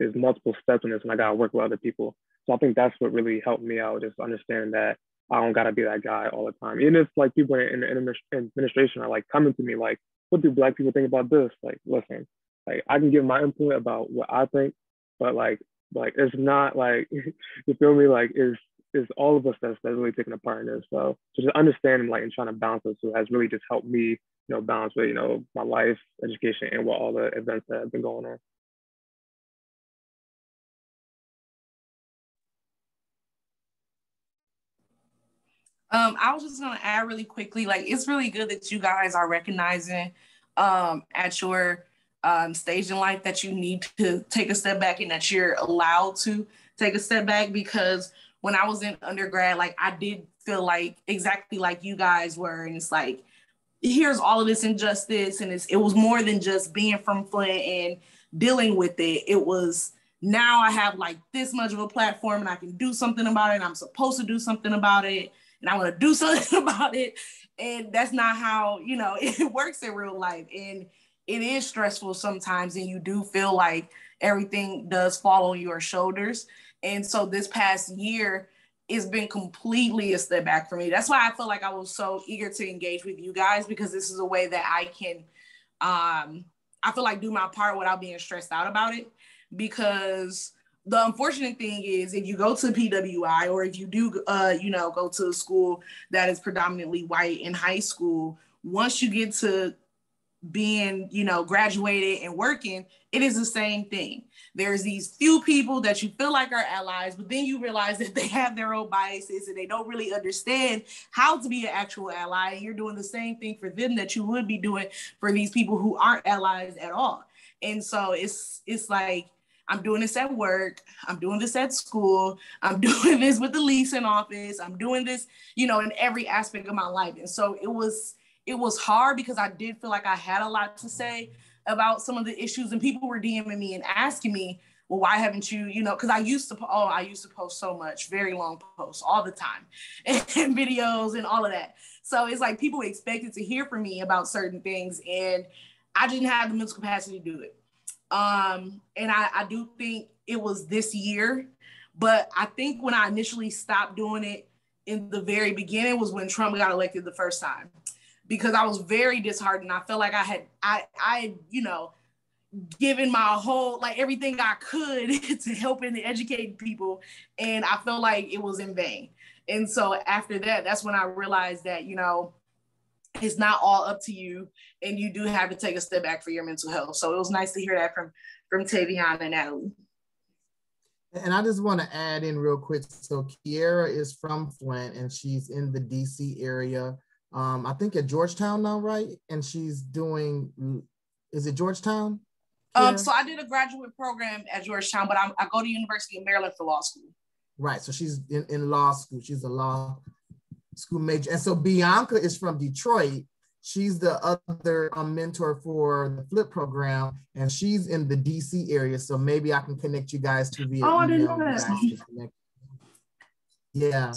Speaker 11: is multiple steps in this, and I gotta work with other people. So I think that's what really helped me out, just understanding that I don't gotta be that guy all the time. Even if like people in the administration are like coming to me like, what do black people think about this? Like, listen, like I can give my input about what I think, but like, like it's not like you feel me? Like it's it's all of us that's, that's really taking a part in this. So, so just understanding like and trying to balance this has really just helped me, you know, balance with you know my life, education, and what all the events that have been going on.
Speaker 13: Um, I was just gonna add really quickly, like it's really good that you guys are recognizing um, at your um, stage in life that you need to take a step back and that you're allowed to take a step back because when I was in undergrad, like I did feel like exactly like you guys were, and it's like here's all of this injustice, and it's it was more than just being from Flint and dealing with it. It was now I have like this much of a platform and I can do something about it. And I'm supposed to do something about it and I want to do something about it. And that's not how, you know, it works in real life. And it is stressful sometimes. And you do feel like everything does fall on your shoulders. And so this past year, it's been completely a step back for me. That's why I feel like I was so eager to engage with you guys because this is a way that I can um I feel like do my part without being stressed out about it because the unfortunate thing is if you go to PWI or if you do, uh, you know, go to a school that is predominantly white in high school, once you get to being, you know, graduated and working, it is the same thing. There's these few people that you feel like are allies, but then you realize that they have their own biases and they don't really understand how to be an actual ally. And you're doing the same thing for them that you would be doing for these people who aren't allies at all. And so it's it's like I'm doing this at work, I'm doing this at school, I'm doing this with the leasing office, I'm doing this, you know, in every aspect of my life. And so it was it was hard because I did feel like I had a lot to say about some of the issues and people were DMing me and asking me, well, why haven't you, you know, because I used to, oh, I used to post so much, very long posts all the time and videos and all of that. So it's like people expected to hear from me about certain things and I didn't have the mental capacity to do it. Um, and I, I do think it was this year, but I think when I initially stopped doing it in the very beginning was when Trump got elected the first time because I was very disheartened. I felt like I had I I you know given my whole like everything I could to help and educate people and I felt like it was in vain. And so after that that's when I realized that you know it's not all up to you and you do have to take a step back for your mental health. So it was nice to hear that from from Tavion and Natalie.
Speaker 1: And I just want to add in real quick. So Kiera is from Flint and she's in the DC area um, I think at Georgetown now, right? And she's doing, is it Georgetown?
Speaker 13: Um, so I did a graduate program at Georgetown, but I'm, I go to University of Maryland for law school.
Speaker 1: Right. So she's in, in law school. She's a law school major. And so Bianca is from Detroit. She's the other um, mentor for the Flip program, and she's in the DC area. So maybe I can connect you guys to via
Speaker 13: oh, I didn't know that.
Speaker 1: Yeah.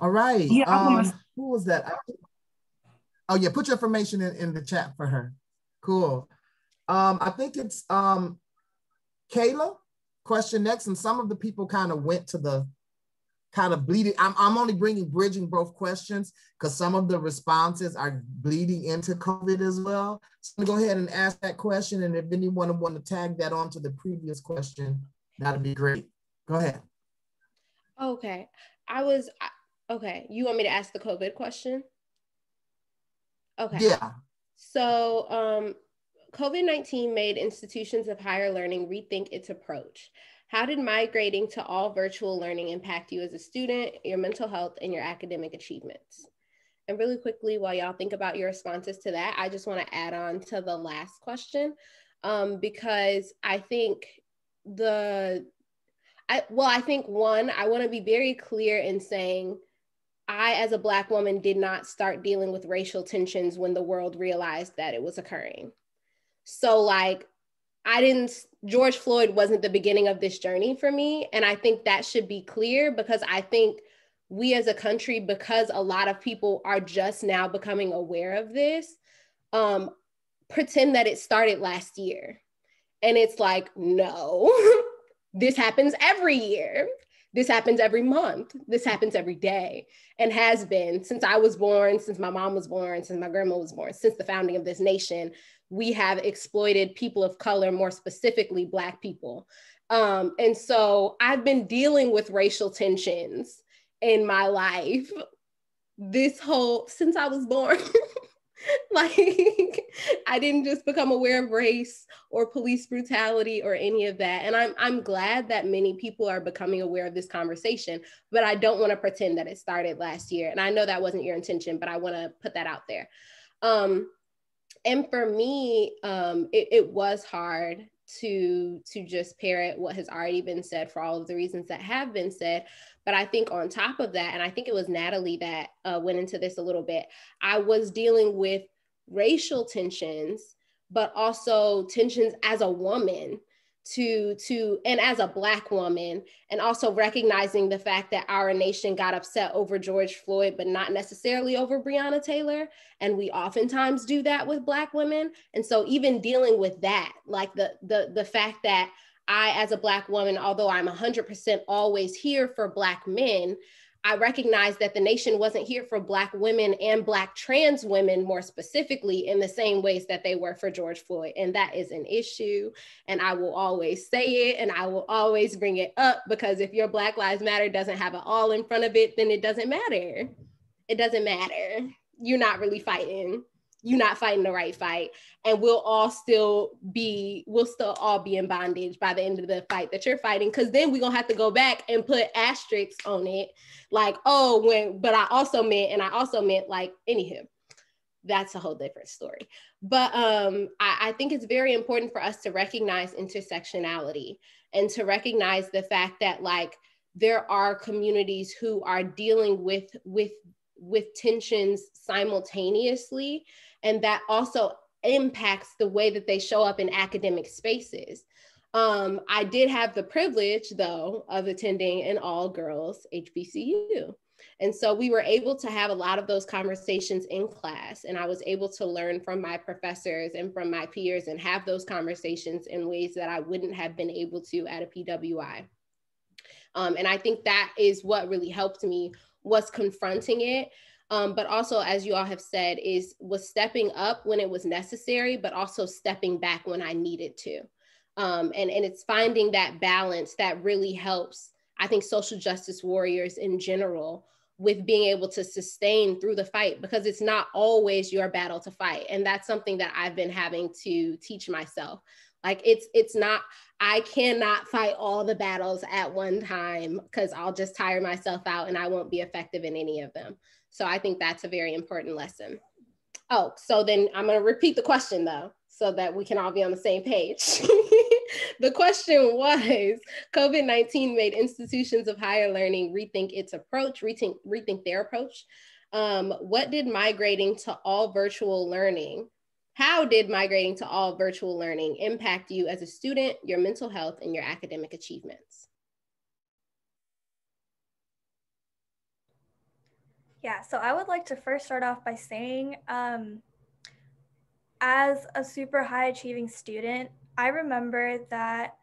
Speaker 1: All right. Yeah, um, who was that? Oh yeah, put your information in, in the chat for her. Cool. Um, I think it's um, Kayla. Question next, and some of the people kind of went to the kind of bleeding. I'm, I'm only bringing bridging both questions because some of the responses are bleeding into COVID as well. So I'm gonna go ahead and ask that question, and if anyone want to tag that onto the previous question, that'd be great. Go ahead.
Speaker 10: Okay, I was Okay. You want me to ask the COVID question? Okay.
Speaker 1: Yeah.
Speaker 10: So, um, COVID 19 made institutions of higher learning rethink its approach. How did migrating to all virtual learning impact you as a student, your mental health, and your academic achievements? And really quickly, while y'all think about your responses to that, I just want to add on to the last question um, because I think the, I, well, I think one, I want to be very clear in saying I, as a Black woman, did not start dealing with racial tensions when the world realized that it was occurring. So, like, I didn't, George Floyd wasn't the beginning of this journey for me. And I think that should be clear because I think we as a country, because a lot of people are just now becoming aware of this, um, pretend that it started last year. And it's like, no, this happens every year. This happens every month. This happens every day and has been since I was born, since my mom was born, since my grandma was born, since the founding of this nation. We have exploited people of color, more specifically, Black people. Um, and so I've been dealing with racial tensions in my life this whole since I was born. like I didn't just become aware of race or police brutality or any of that. And I'm I'm glad that many people are becoming aware of this conversation, but I don't want to pretend that it started last year. And I know that wasn't your intention, but I want to put that out there. Um, and for me, um, it, it was hard to to just parrot what has already been said for all of the reasons that have been said. But I think on top of that, and I think it was Natalie that uh, went into this a little bit, I was dealing with racial tensions, but also tensions as a woman to to and as a black woman and also recognizing the fact that our nation got upset over George Floyd but not necessarily over Breonna Taylor. And we oftentimes do that with black women. And so even dealing with that like the the the fact that I, as a Black woman, although I'm 100% always here for Black men, I recognize that the nation wasn't here for Black women and Black trans women more specifically in the same ways that they were for George Floyd. And that is an issue. And I will always say it and I will always bring it up because if your Black Lives Matter doesn't have an all in front of it, then it doesn't matter. It doesn't matter. You're not really fighting you're not fighting the right fight. And we'll all still be we'll still all be in bondage by the end of the fight that you're fighting. Because then we're gonna have to go back and put asterisks on it. Like oh when but i also meant and i also meant like anywho that's a whole different story. But um, I, I think it's very important for us to recognize intersectionality and to recognize the fact that like there are communities who are dealing with with with tensions simultaneously and that also impacts the way that they show up in academic spaces um, i did have the privilege though of attending an all girls hbcu and so we were able to have a lot of those conversations in class. And I was able to learn from my professors and from my peers and have those conversations in ways that I wouldn't have been able to at a PWI. Um, and I think that is what really helped me was confronting it. Um, but also, as you all have said, is was stepping up when it was necessary, but also stepping back when I needed to. Um, and, and it's finding that balance that really helps, I think, social justice warriors in general with being able to sustain through the fight because it's not always your battle to fight. And that's something that i've been having to teach myself. Like it's it's not i cannot fight all the battles at one time because i'll just tire myself out and i won't be effective in any of them so i think that's a very important lesson oh so then i'm going to repeat the question though so that we can all be on the same page. the question was COVID 19 made institutions of higher learning rethink its approach, rethink, rethink their approach. Um, what did migrating to all virtual learning? How did migrating to all virtual learning impact you as a student, your mental health, and your academic achievements?
Speaker 6: Yeah, so I would like to first start off by saying um, as a super high achieving student, I remember that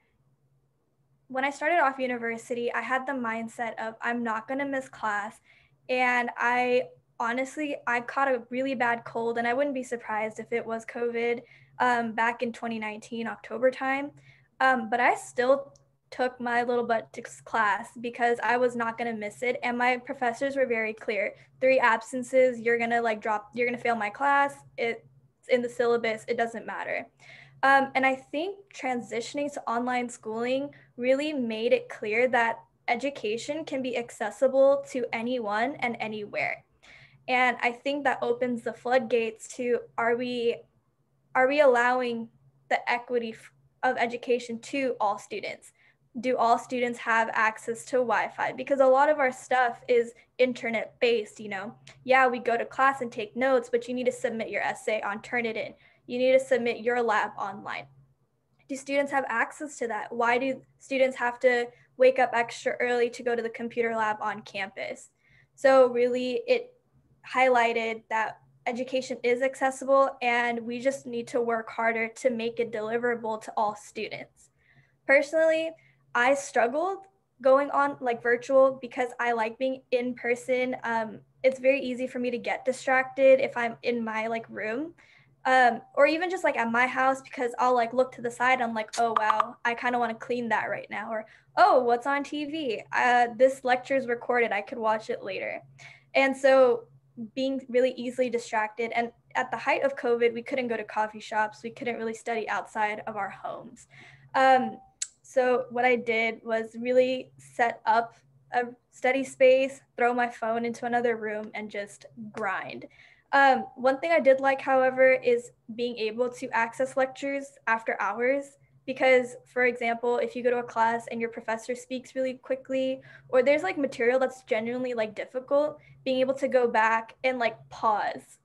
Speaker 6: when I started off university, I had the mindset of I'm not going to miss class. And I honestly, I caught a really bad cold, and I wouldn't be surprised if it was COVID um, back in 2019, October time. Um, but I still took my little butt to class because I was not going to miss it. And my professors were very clear three absences, you're going to like drop, you're going to fail my class. It's in the syllabus, it doesn't matter. Um, and I think transitioning to online schooling really made it clear that education can be accessible to anyone and anywhere. And I think that opens the floodgates to are we are we allowing the equity of education to all students? Do all students have access to Wi-Fi? Because a lot of our stuff is internet based, you know. Yeah, we go to class and take notes, but you need to submit your essay on Turnitin. You need to submit your lab online. Do students have access to that? Why do students have to wake up extra early to go to the computer lab on campus? So really it highlighted that education is accessible and we just need to work harder to make it deliverable to all students. Personally, I struggled going on like virtual because I like being in person. Um, it's very easy for me to get distracted if I'm in my like room. Um, or even just like at my house because I'll like look to the side. I'm like, oh wow, I kind of want to clean that right now. Or oh, what's on TV? Uh, this lecture is recorded. I could watch it later. And so being really easily distracted. And at the height of COVID, we couldn't go to coffee shops. We couldn't really study outside of our homes. Um, so what I did was really set up a study space, throw my phone into another room, and just grind. Um, one thing I did like, however, is being able to access lectures after hours. Because, for example, if you go to a class and your professor speaks really quickly, or there's like material that's genuinely like difficult, being able to go back and like pause,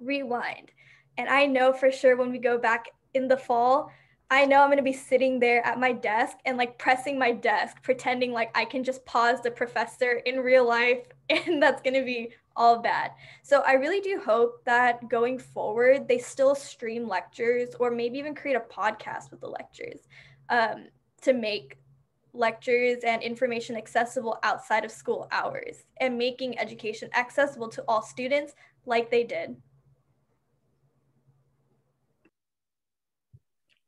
Speaker 6: rewind. And I know for sure when we go back in the fall, I know I'm going to be sitting there at my desk and like pressing my desk, pretending like I can just pause the professor in real life, and that's going to be all bad. So I really do hope that going forward, they still stream lectures or maybe even create a podcast with the lectures um, to make lectures and information accessible outside of school hours and making education accessible to all students like they did.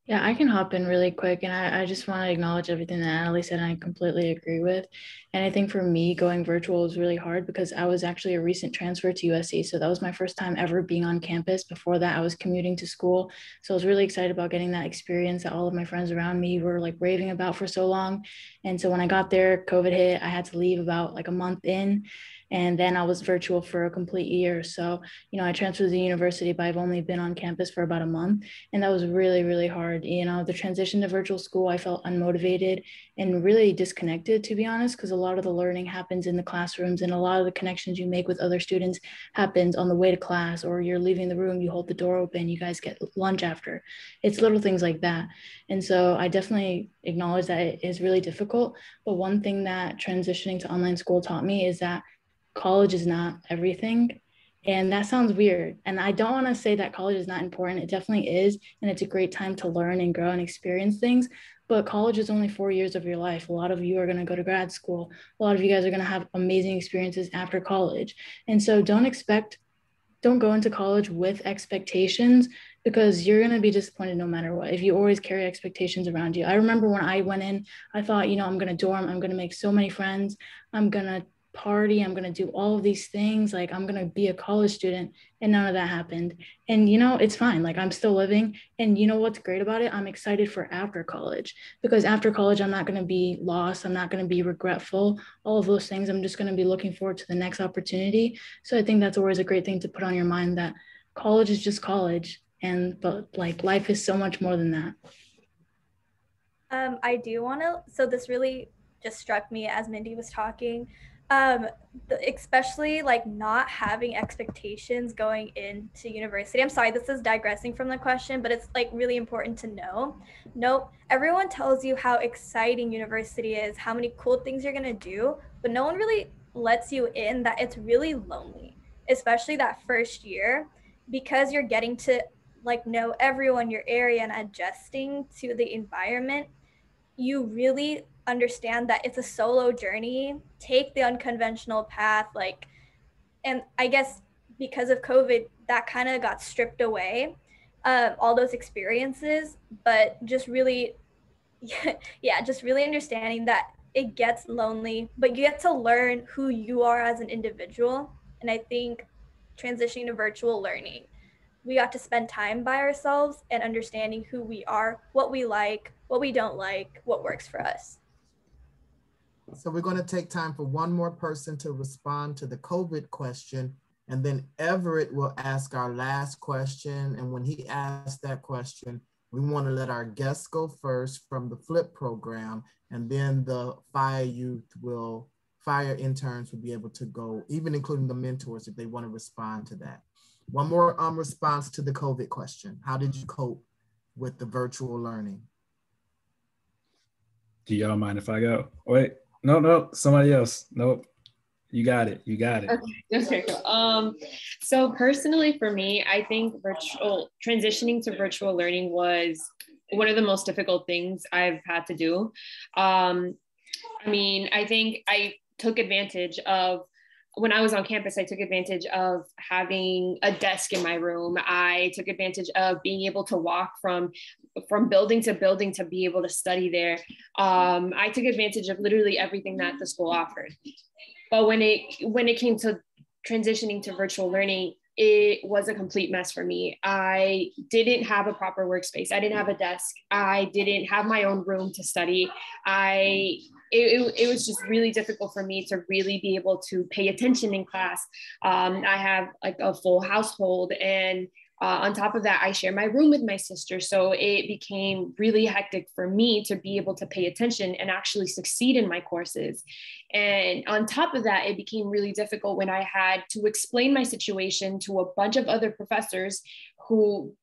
Speaker 7: Yeah, I can hop in really quick. And I, I just want to acknowledge everything that Natalie said, and I completely agree with. And I think for me, going virtual was really hard because I was actually a recent transfer to USC. So that was my first time ever being on campus. Before that, I was commuting to school. So I was really excited about getting that experience that all of my friends around me were like raving about for so long. And so when I got there, COVID hit, I had to leave about like a month in. And then I was virtual for a complete year. So, you know, I transferred to the university, but I've only been on campus for about a month. And that was really, really hard. You know, the transition to virtual school, I felt unmotivated and really disconnected, to be honest, because a lot of the learning happens in the classrooms and a lot of the connections you make with other students happens on the way to class or you're leaving the room, you hold the door open, you guys get lunch after. It's little things like that. And so I definitely acknowledge that it is really difficult. But one thing that transitioning to online school taught me is that college is not everything. And that sounds weird. And I don't want to say that college is not important. It definitely is. And it's a great time to learn and grow and experience things. But college is only four years of your life. A lot of you are going to go to grad school. A lot of you guys are going to have amazing experiences after college. And so don't expect, don't go into college with expectations because you're going to be disappointed no matter what if you always carry expectations around you i remember when i went in i thought you know i'm going to dorm i'm going to make so many friends i'm going to party i'm going to do all of these things like i'm going to be a college student and none of that happened. And you know it's fine like i'm still living. And you know what's great about it? I'm excited for after college because after college i'm not going to be lost i'm not going to be regretful all of those things. I'm just going to be looking forward to the next opportunity. So i think that's always a great thing to put on your mind that college is just college and but like life is so much more than that.
Speaker 6: Um i do want to so this really just struck me as mindy was talking um especially like not having expectations going into university. I'm sorry this is digressing from the question but it's like really important to know. Nope everyone tells you how exciting university is how many cool things you're going to do but no one really lets you in that it's really lonely especially that first year because you're getting to like know everyone your area and adjusting to the environment. You really understand that it's a solo journey take the unconventional path like and i guess because of covid that kind of got stripped away um, all those experiences but just really yeah just really understanding that it gets lonely but you get to learn who you are as an individual and i think transitioning to virtual learning we got to spend time by ourselves and understanding who we are, what we like, what we don't like, what works for us.
Speaker 1: So we're going to take time for one more person to respond to the COVID question. And then Everett will ask our last question. And when he asks that question, we want to let our guests go first from the FLIP program. And then the fire youth will, fire interns will be able to go, even including the mentors, if they want to respond to that. One more um, response to the COVID question. How did you cope with the virtual learning?
Speaker 3: Do y'all mind if I go? Wait, no, no, somebody else. Nope. You got it. You got it.
Speaker 5: Okay. okay cool. Um, so personally for me, I think virtual transitioning to virtual learning was one of the most difficult things I've had to do. Um, I mean, I think I took advantage of when I was on campus, I took advantage of having a desk in my room. I took advantage of being able to walk from from building to building to be able to study there. Um, I took advantage of literally everything that the school offered. But when it when it came to transitioning to virtual learning, it was a complete mess for me. I didn't have a proper workspace. I didn't have a desk. I didn't have my own room to study. I it, it, it, was just really difficult for me to really be able to pay attention in class. Um, I have like a full household and uh, on top of that, I share my room with my sister. So it became really hectic for me to be able to pay attention and actually succeed in my courses. And on top of that, it became really difficult when I had to explain my situation to a bunch of other professors who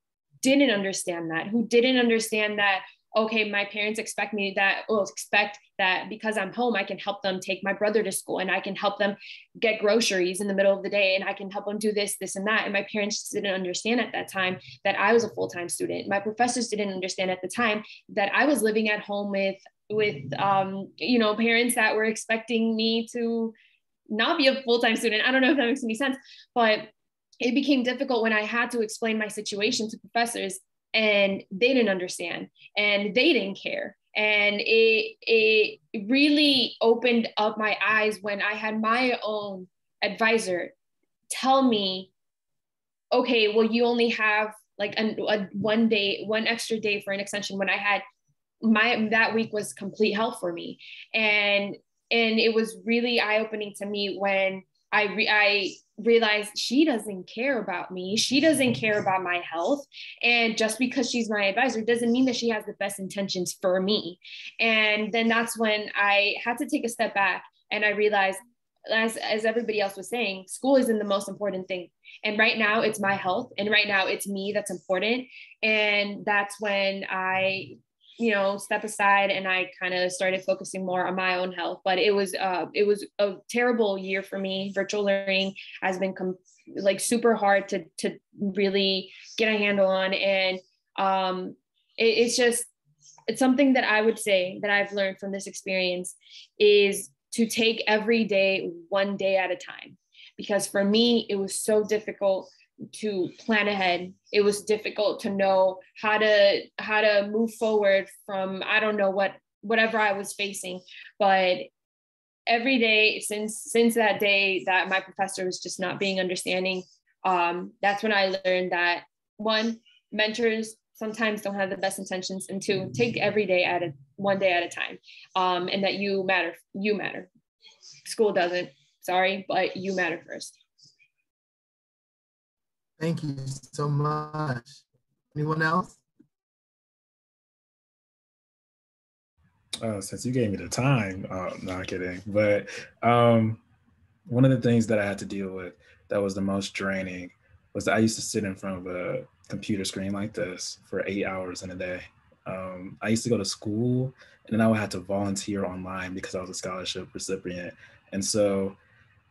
Speaker 5: didn't understand that, who didn't understand that okay, my parents expect me that, will expect that because I'm home, I can help them take my brother to school and I can help them get groceries in the middle of the day and I can help them do this, this, and that. And my parents didn't understand at that time that I was a full time student. My professors didn't understand at the time that I was living at home with with um, you know parents that were expecting me to not be a full-time student. I don't know if that makes any sense, but it became difficult when I had to explain my situation to professors and they didn't understand and they didn't care. And it it really opened up my eyes when i had my own advisor tell me okay well you only have like a, a one day one extra day for an extension when i had my that week was complete hell for me. And and it was really eye-opening to me when I re- I realized she doesn't care about me. She doesn't care about my health. And just because she's my advisor doesn't mean that she has the best intentions for me. And then that's when I had to take a step back and I realized as, as everybody else was saying, school isn't the most important thing. And right now it's my health. And right now it's me that's important. And that's when I you know step aside and i kind of started focusing more on my own health but it was uh it was a terrible year for me. Virtual learning has been com- like super hard to to really get a handle on and um it, it's just it's something that i would say that i've learned from this experience is to take every day one day at a time because for me it was so difficult to plan ahead. It was difficult to know how to how to move forward from i don't know what whatever i was facing but every day since since that day that my professor was just not being understanding um, that's when i learned that one mentors sometimes don't have the best intentions and two take every day at a one day at a time um, and that you matter you matter. School doesn't sorry but you matter first
Speaker 1: Thank you so much. Anyone else?
Speaker 3: Uh, since you gave me the time, uh, not kidding, but um, one of the things that I had to deal with that was the most draining was I used to sit in front of a computer screen like this for eight hours in a day. Um, I used to go to school and then I would have to volunteer online because I was a scholarship recipient. And so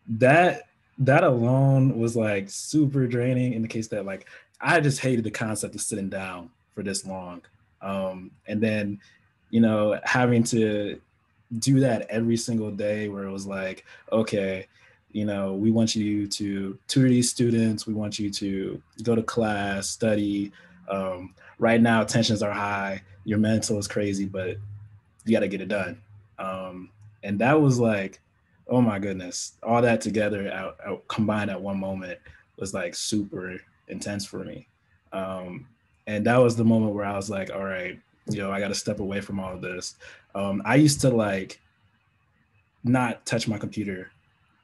Speaker 3: that that alone was like super draining in the case that like I just hated the concept of sitting down for this long. Um, and then, you know, having to do that every single day where it was like, okay, you know, we want you to tutor these students, we want you to go to class, study. Um, right now, tensions are high, your mental is crazy, but you got to get it done. Um, and that was like, oh my goodness, all that together out, out, combined at one moment was like super intense for me. Um, and that was the moment where I was like, all right, you know, I got to step away from all of this. Um, I used to like not touch my computer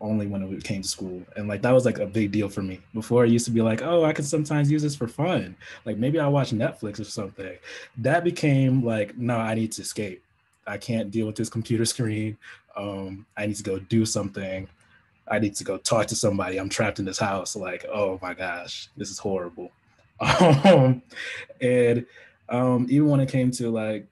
Speaker 3: only when it came to school. And like that was like a big deal for me. Before I used to be like, oh, I can sometimes use this for fun. Like maybe I'll watch Netflix or something. That became like, no, I need to escape. I can't deal with this computer screen. Um, I need to go do something. I need to go talk to somebody. I'm trapped in this house. Like, oh my gosh, this is horrible. Um, and um, even when it came to like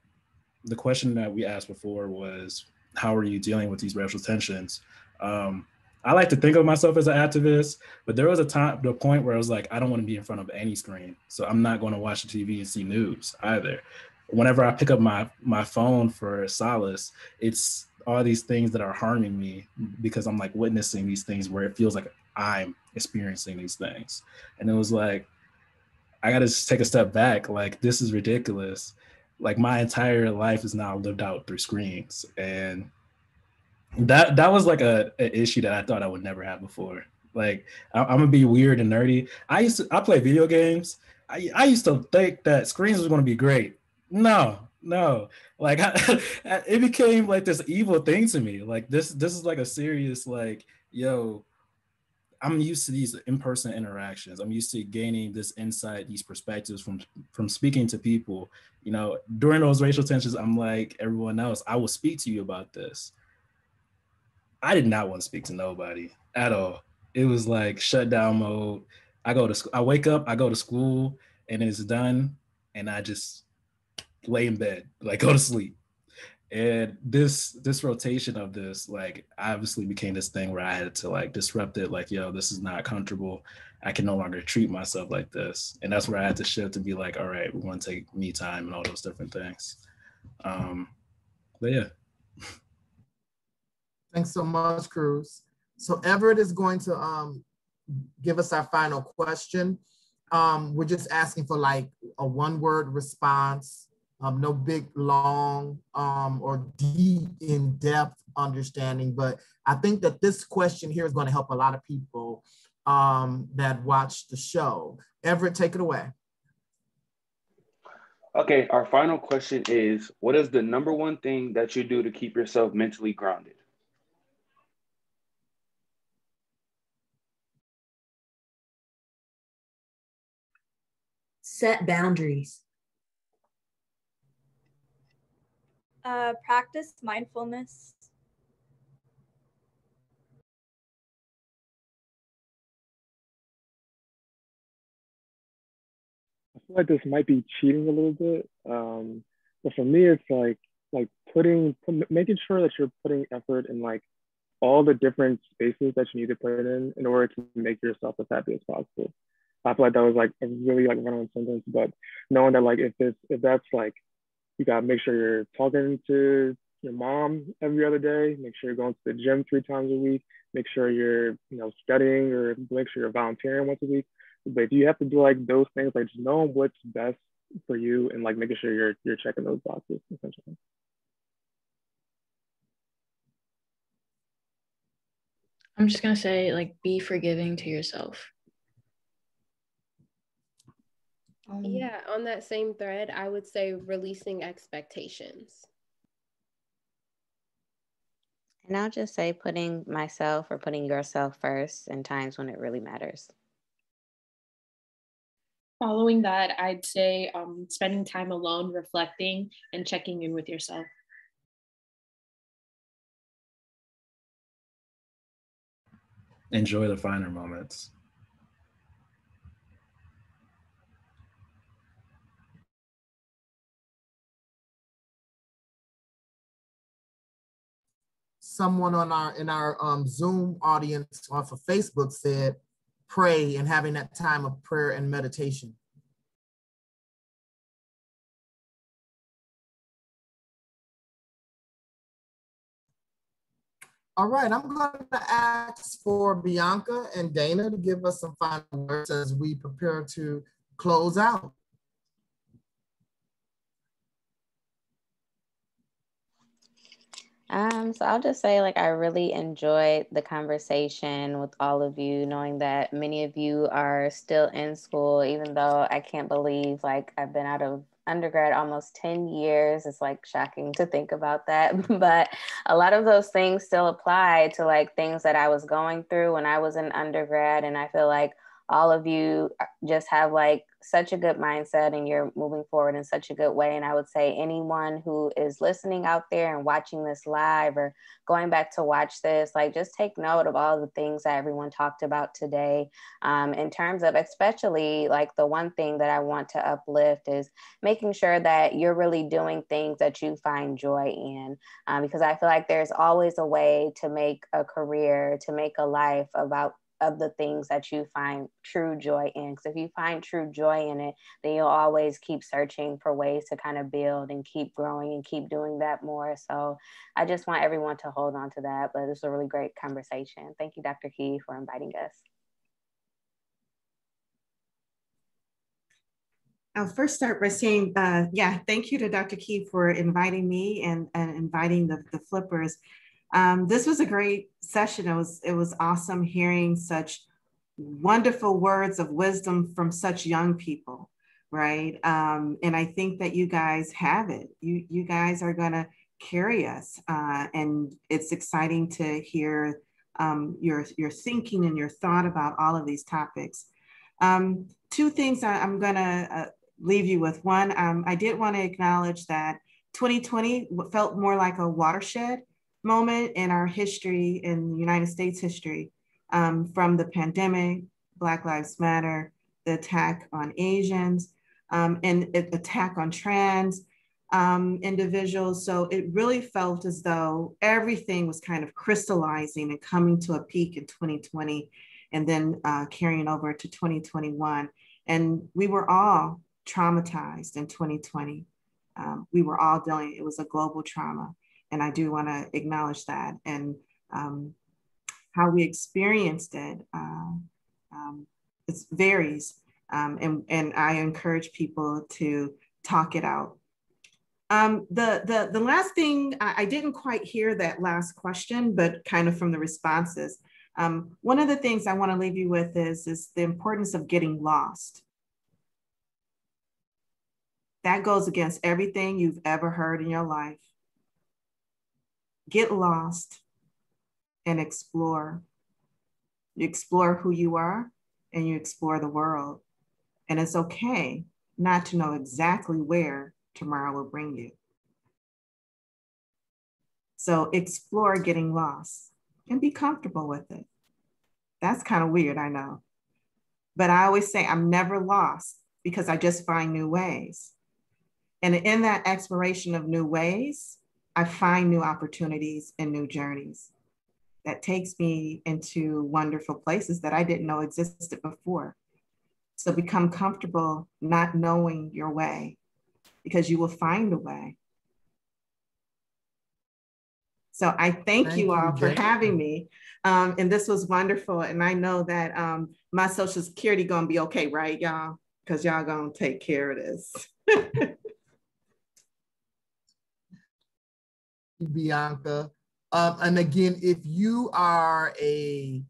Speaker 3: the question that we asked before was, how are you dealing with these racial tensions? Um, I like to think of myself as an activist, but there was a time, the point where I was like, I don't want to be in front of any screen, so I'm not going to watch the TV and see news either whenever I pick up my my phone for solace, it's all these things that are harming me because I'm like witnessing these things where it feels like I'm experiencing these things. And it was like, I gotta just take a step back. Like, this is ridiculous. Like my entire life is now lived out through screens. And that that was like a, a issue that I thought I would never have before. Like I, am gonna be weird and nerdy. I used to I play video games. I, I used to think that screens was gonna be great no, no. Like I, it became like this evil thing to me. Like this, this is like a serious like, yo, I'm used to these in-person interactions. I'm used to gaining this insight, these perspectives from from speaking to people. You know, during those racial tensions, I'm like everyone else. I will speak to you about this. I did not want to speak to nobody at all. It was like shutdown mode. I go to school. I wake up, I go to school, and it's done, and I just lay in bed, like go to sleep. And this this rotation of this, like obviously became this thing where I had to like disrupt it, like, yo, this is not comfortable. I can no longer treat myself like this. And that's where I had to shift to be like, all right, we want to take me time and all those different things. Um, but yeah.
Speaker 1: Thanks so much, Cruz. So Everett is going to um, give us our final question. Um, we're just asking for like a one word response um, no big, long, um, or deep in depth understanding. But I think that this question here is going to help a lot of people um, that watch the show. Everett, take it away.
Speaker 8: Okay, our final question is What is the number one thing that you do to keep yourself mentally grounded?
Speaker 9: Set boundaries.
Speaker 6: Uh, practice mindfulness.
Speaker 11: I feel like this might be cheating a little bit. Um, but for me, it's like like putting making sure that you're putting effort in like all the different spaces that you need to put in in order to make yourself as happy as possible. I feel like that was like a really like run-on sentence, but knowing that like if it's if that's like you gotta make sure you're talking to your mom every other day, make sure you're going to the gym three times a week, make sure you're you know studying or make sure you're volunteering once a week. But if you have to do like those things, like just know what's best for you and like making sure you're you're checking those boxes essentially.
Speaker 7: I'm just gonna say like be forgiving to yourself.
Speaker 10: Um, yeah, on that same thread, I would say releasing expectations.
Speaker 14: And I'll just say putting myself or putting yourself first in times when it really matters.
Speaker 5: Following that, I'd say um, spending time alone, reflecting, and checking in with yourself.
Speaker 3: Enjoy the finer moments.
Speaker 1: Someone on our in our um, Zoom audience off of Facebook said, pray and having that time of prayer and meditation. All right, I'm going to ask for Bianca and Dana to give us some final words as we prepare to close out.
Speaker 14: Um, so I'll just say, like, I really enjoyed the conversation with all of you, knowing that many of you are still in school, even though I can't believe, like, I've been out of undergrad almost 10 years. It's like shocking to think about that. but a lot of those things still apply to like things that I was going through when I was in undergrad. And I feel like all of you just have like such a good mindset and you're moving forward in such a good way. And I would say anyone who is listening out there and watching this live or going back to watch this, like just take note of all the things that everyone talked about today. Um, in terms of, especially like the one thing that I want to uplift is making sure that you're really doing things that you find joy in. Um, because I feel like there's always a way to make a career, to make a life about of the things that you find true joy in. Because if you find true joy in it, then you'll always keep searching for ways to kind of build and keep growing and keep doing that more. So I just want everyone to hold on to that. But this was a really great conversation. Thank you, Dr. Key, for inviting us.
Speaker 2: I'll first start by saying, uh, yeah, thank you to Dr. Key for inviting me and, and inviting the, the flippers. Um, this was a great session. It was it was awesome hearing such wonderful words of wisdom from such young people, right? Um, and I think that you guys have it. You you guys are gonna carry us, uh, and it's exciting to hear um, your your thinking and your thought about all of these topics. Um, two things I, am gonna uh, leave you with. One, um, I did want to acknowledge that 2020 felt more like a watershed moment in our history, in the United States history, um, from the pandemic, Black Lives Matter, the attack on Asians, um, and attack on trans um, individuals. So it really felt as though everything was kind of crystallizing and coming to a peak in 2020 and then uh, carrying over to 2021. And we were all traumatized in 2020. Um, we were all dealing, it was a global trauma. And I do want to acknowledge that and um, how we experienced it. Uh, um, it varies. Um, and, and I encourage people to talk it out. Um, the, the, the last thing, I, I, didn't quite hear that last question, but kind of from the responses. Um, one of the things I want to leave you with is, is the importance of getting lost. That goes against everything you've ever heard in your life get lost and explore. You explore who you are and you explore the world. And it's okay not to know exactly where tomorrow will bring you. So explore getting lost and be comfortable with it. That's kind of weird, I know. But I always say I'm never lost because I just find new ways. And in that exploration of new ways, I find new opportunities and new journeys that takes me into wonderful places that I didn't know existed before. So become comfortable not knowing your way because you will find a way. So I thank, thank you all you, for having me. Um, and this was wonderful. And I know that um, my social security gonna be okay, right, y'all? Because y'all gonna take care of this.
Speaker 1: Bianca. Um, and again, if you are a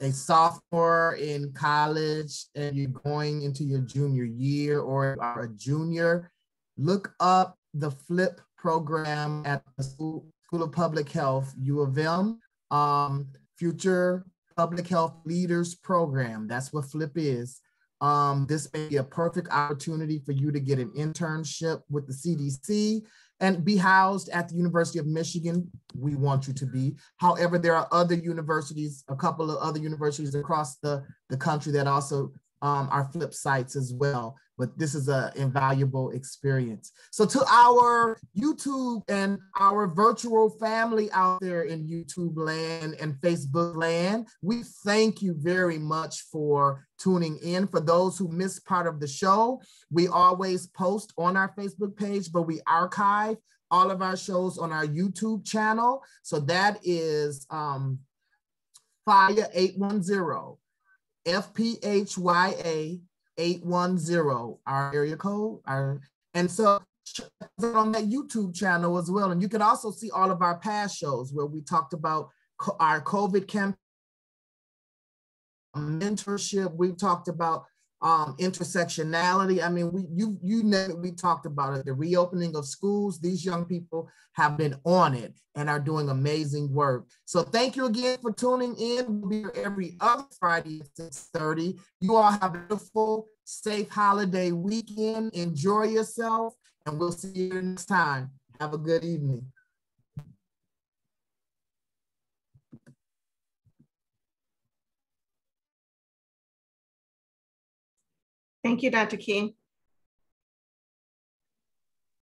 Speaker 1: a sophomore in college and you're going into your junior year or are a junior, look up the FLIP program at the School, School of Public Health, U of M, um, Future Public Health Leaders Program. That's what FLIP is. Um, this may be a perfect opportunity for you to get an internship with the CDC and be housed at the University of Michigan. We want you to be. However, there are other universities, a couple of other universities across the, the country that also um, are flip sites as well. But this is an invaluable experience. So to our YouTube and our virtual family out there in YouTube land and Facebook land, we thank you very much for tuning in. For those who missed part of the show, we always post on our Facebook page, but we archive all of our shows on our YouTube channel. So that is um, Fire 810 FPHYA 810, our area code. Our, and so on that YouTube channel as well. And you can also see all of our past shows where we talked about our COVID campaign, mentorship. We talked about um, intersectionality. I mean, we you you know we talked about it. The reopening of schools. These young people have been on it and are doing amazing work. So thank you again for tuning in. We'll be here every other Friday at 6:30. You all have a beautiful, safe holiday weekend. Enjoy yourself, and we'll see you next time. Have a good evening.
Speaker 2: Thank you, Dr. King.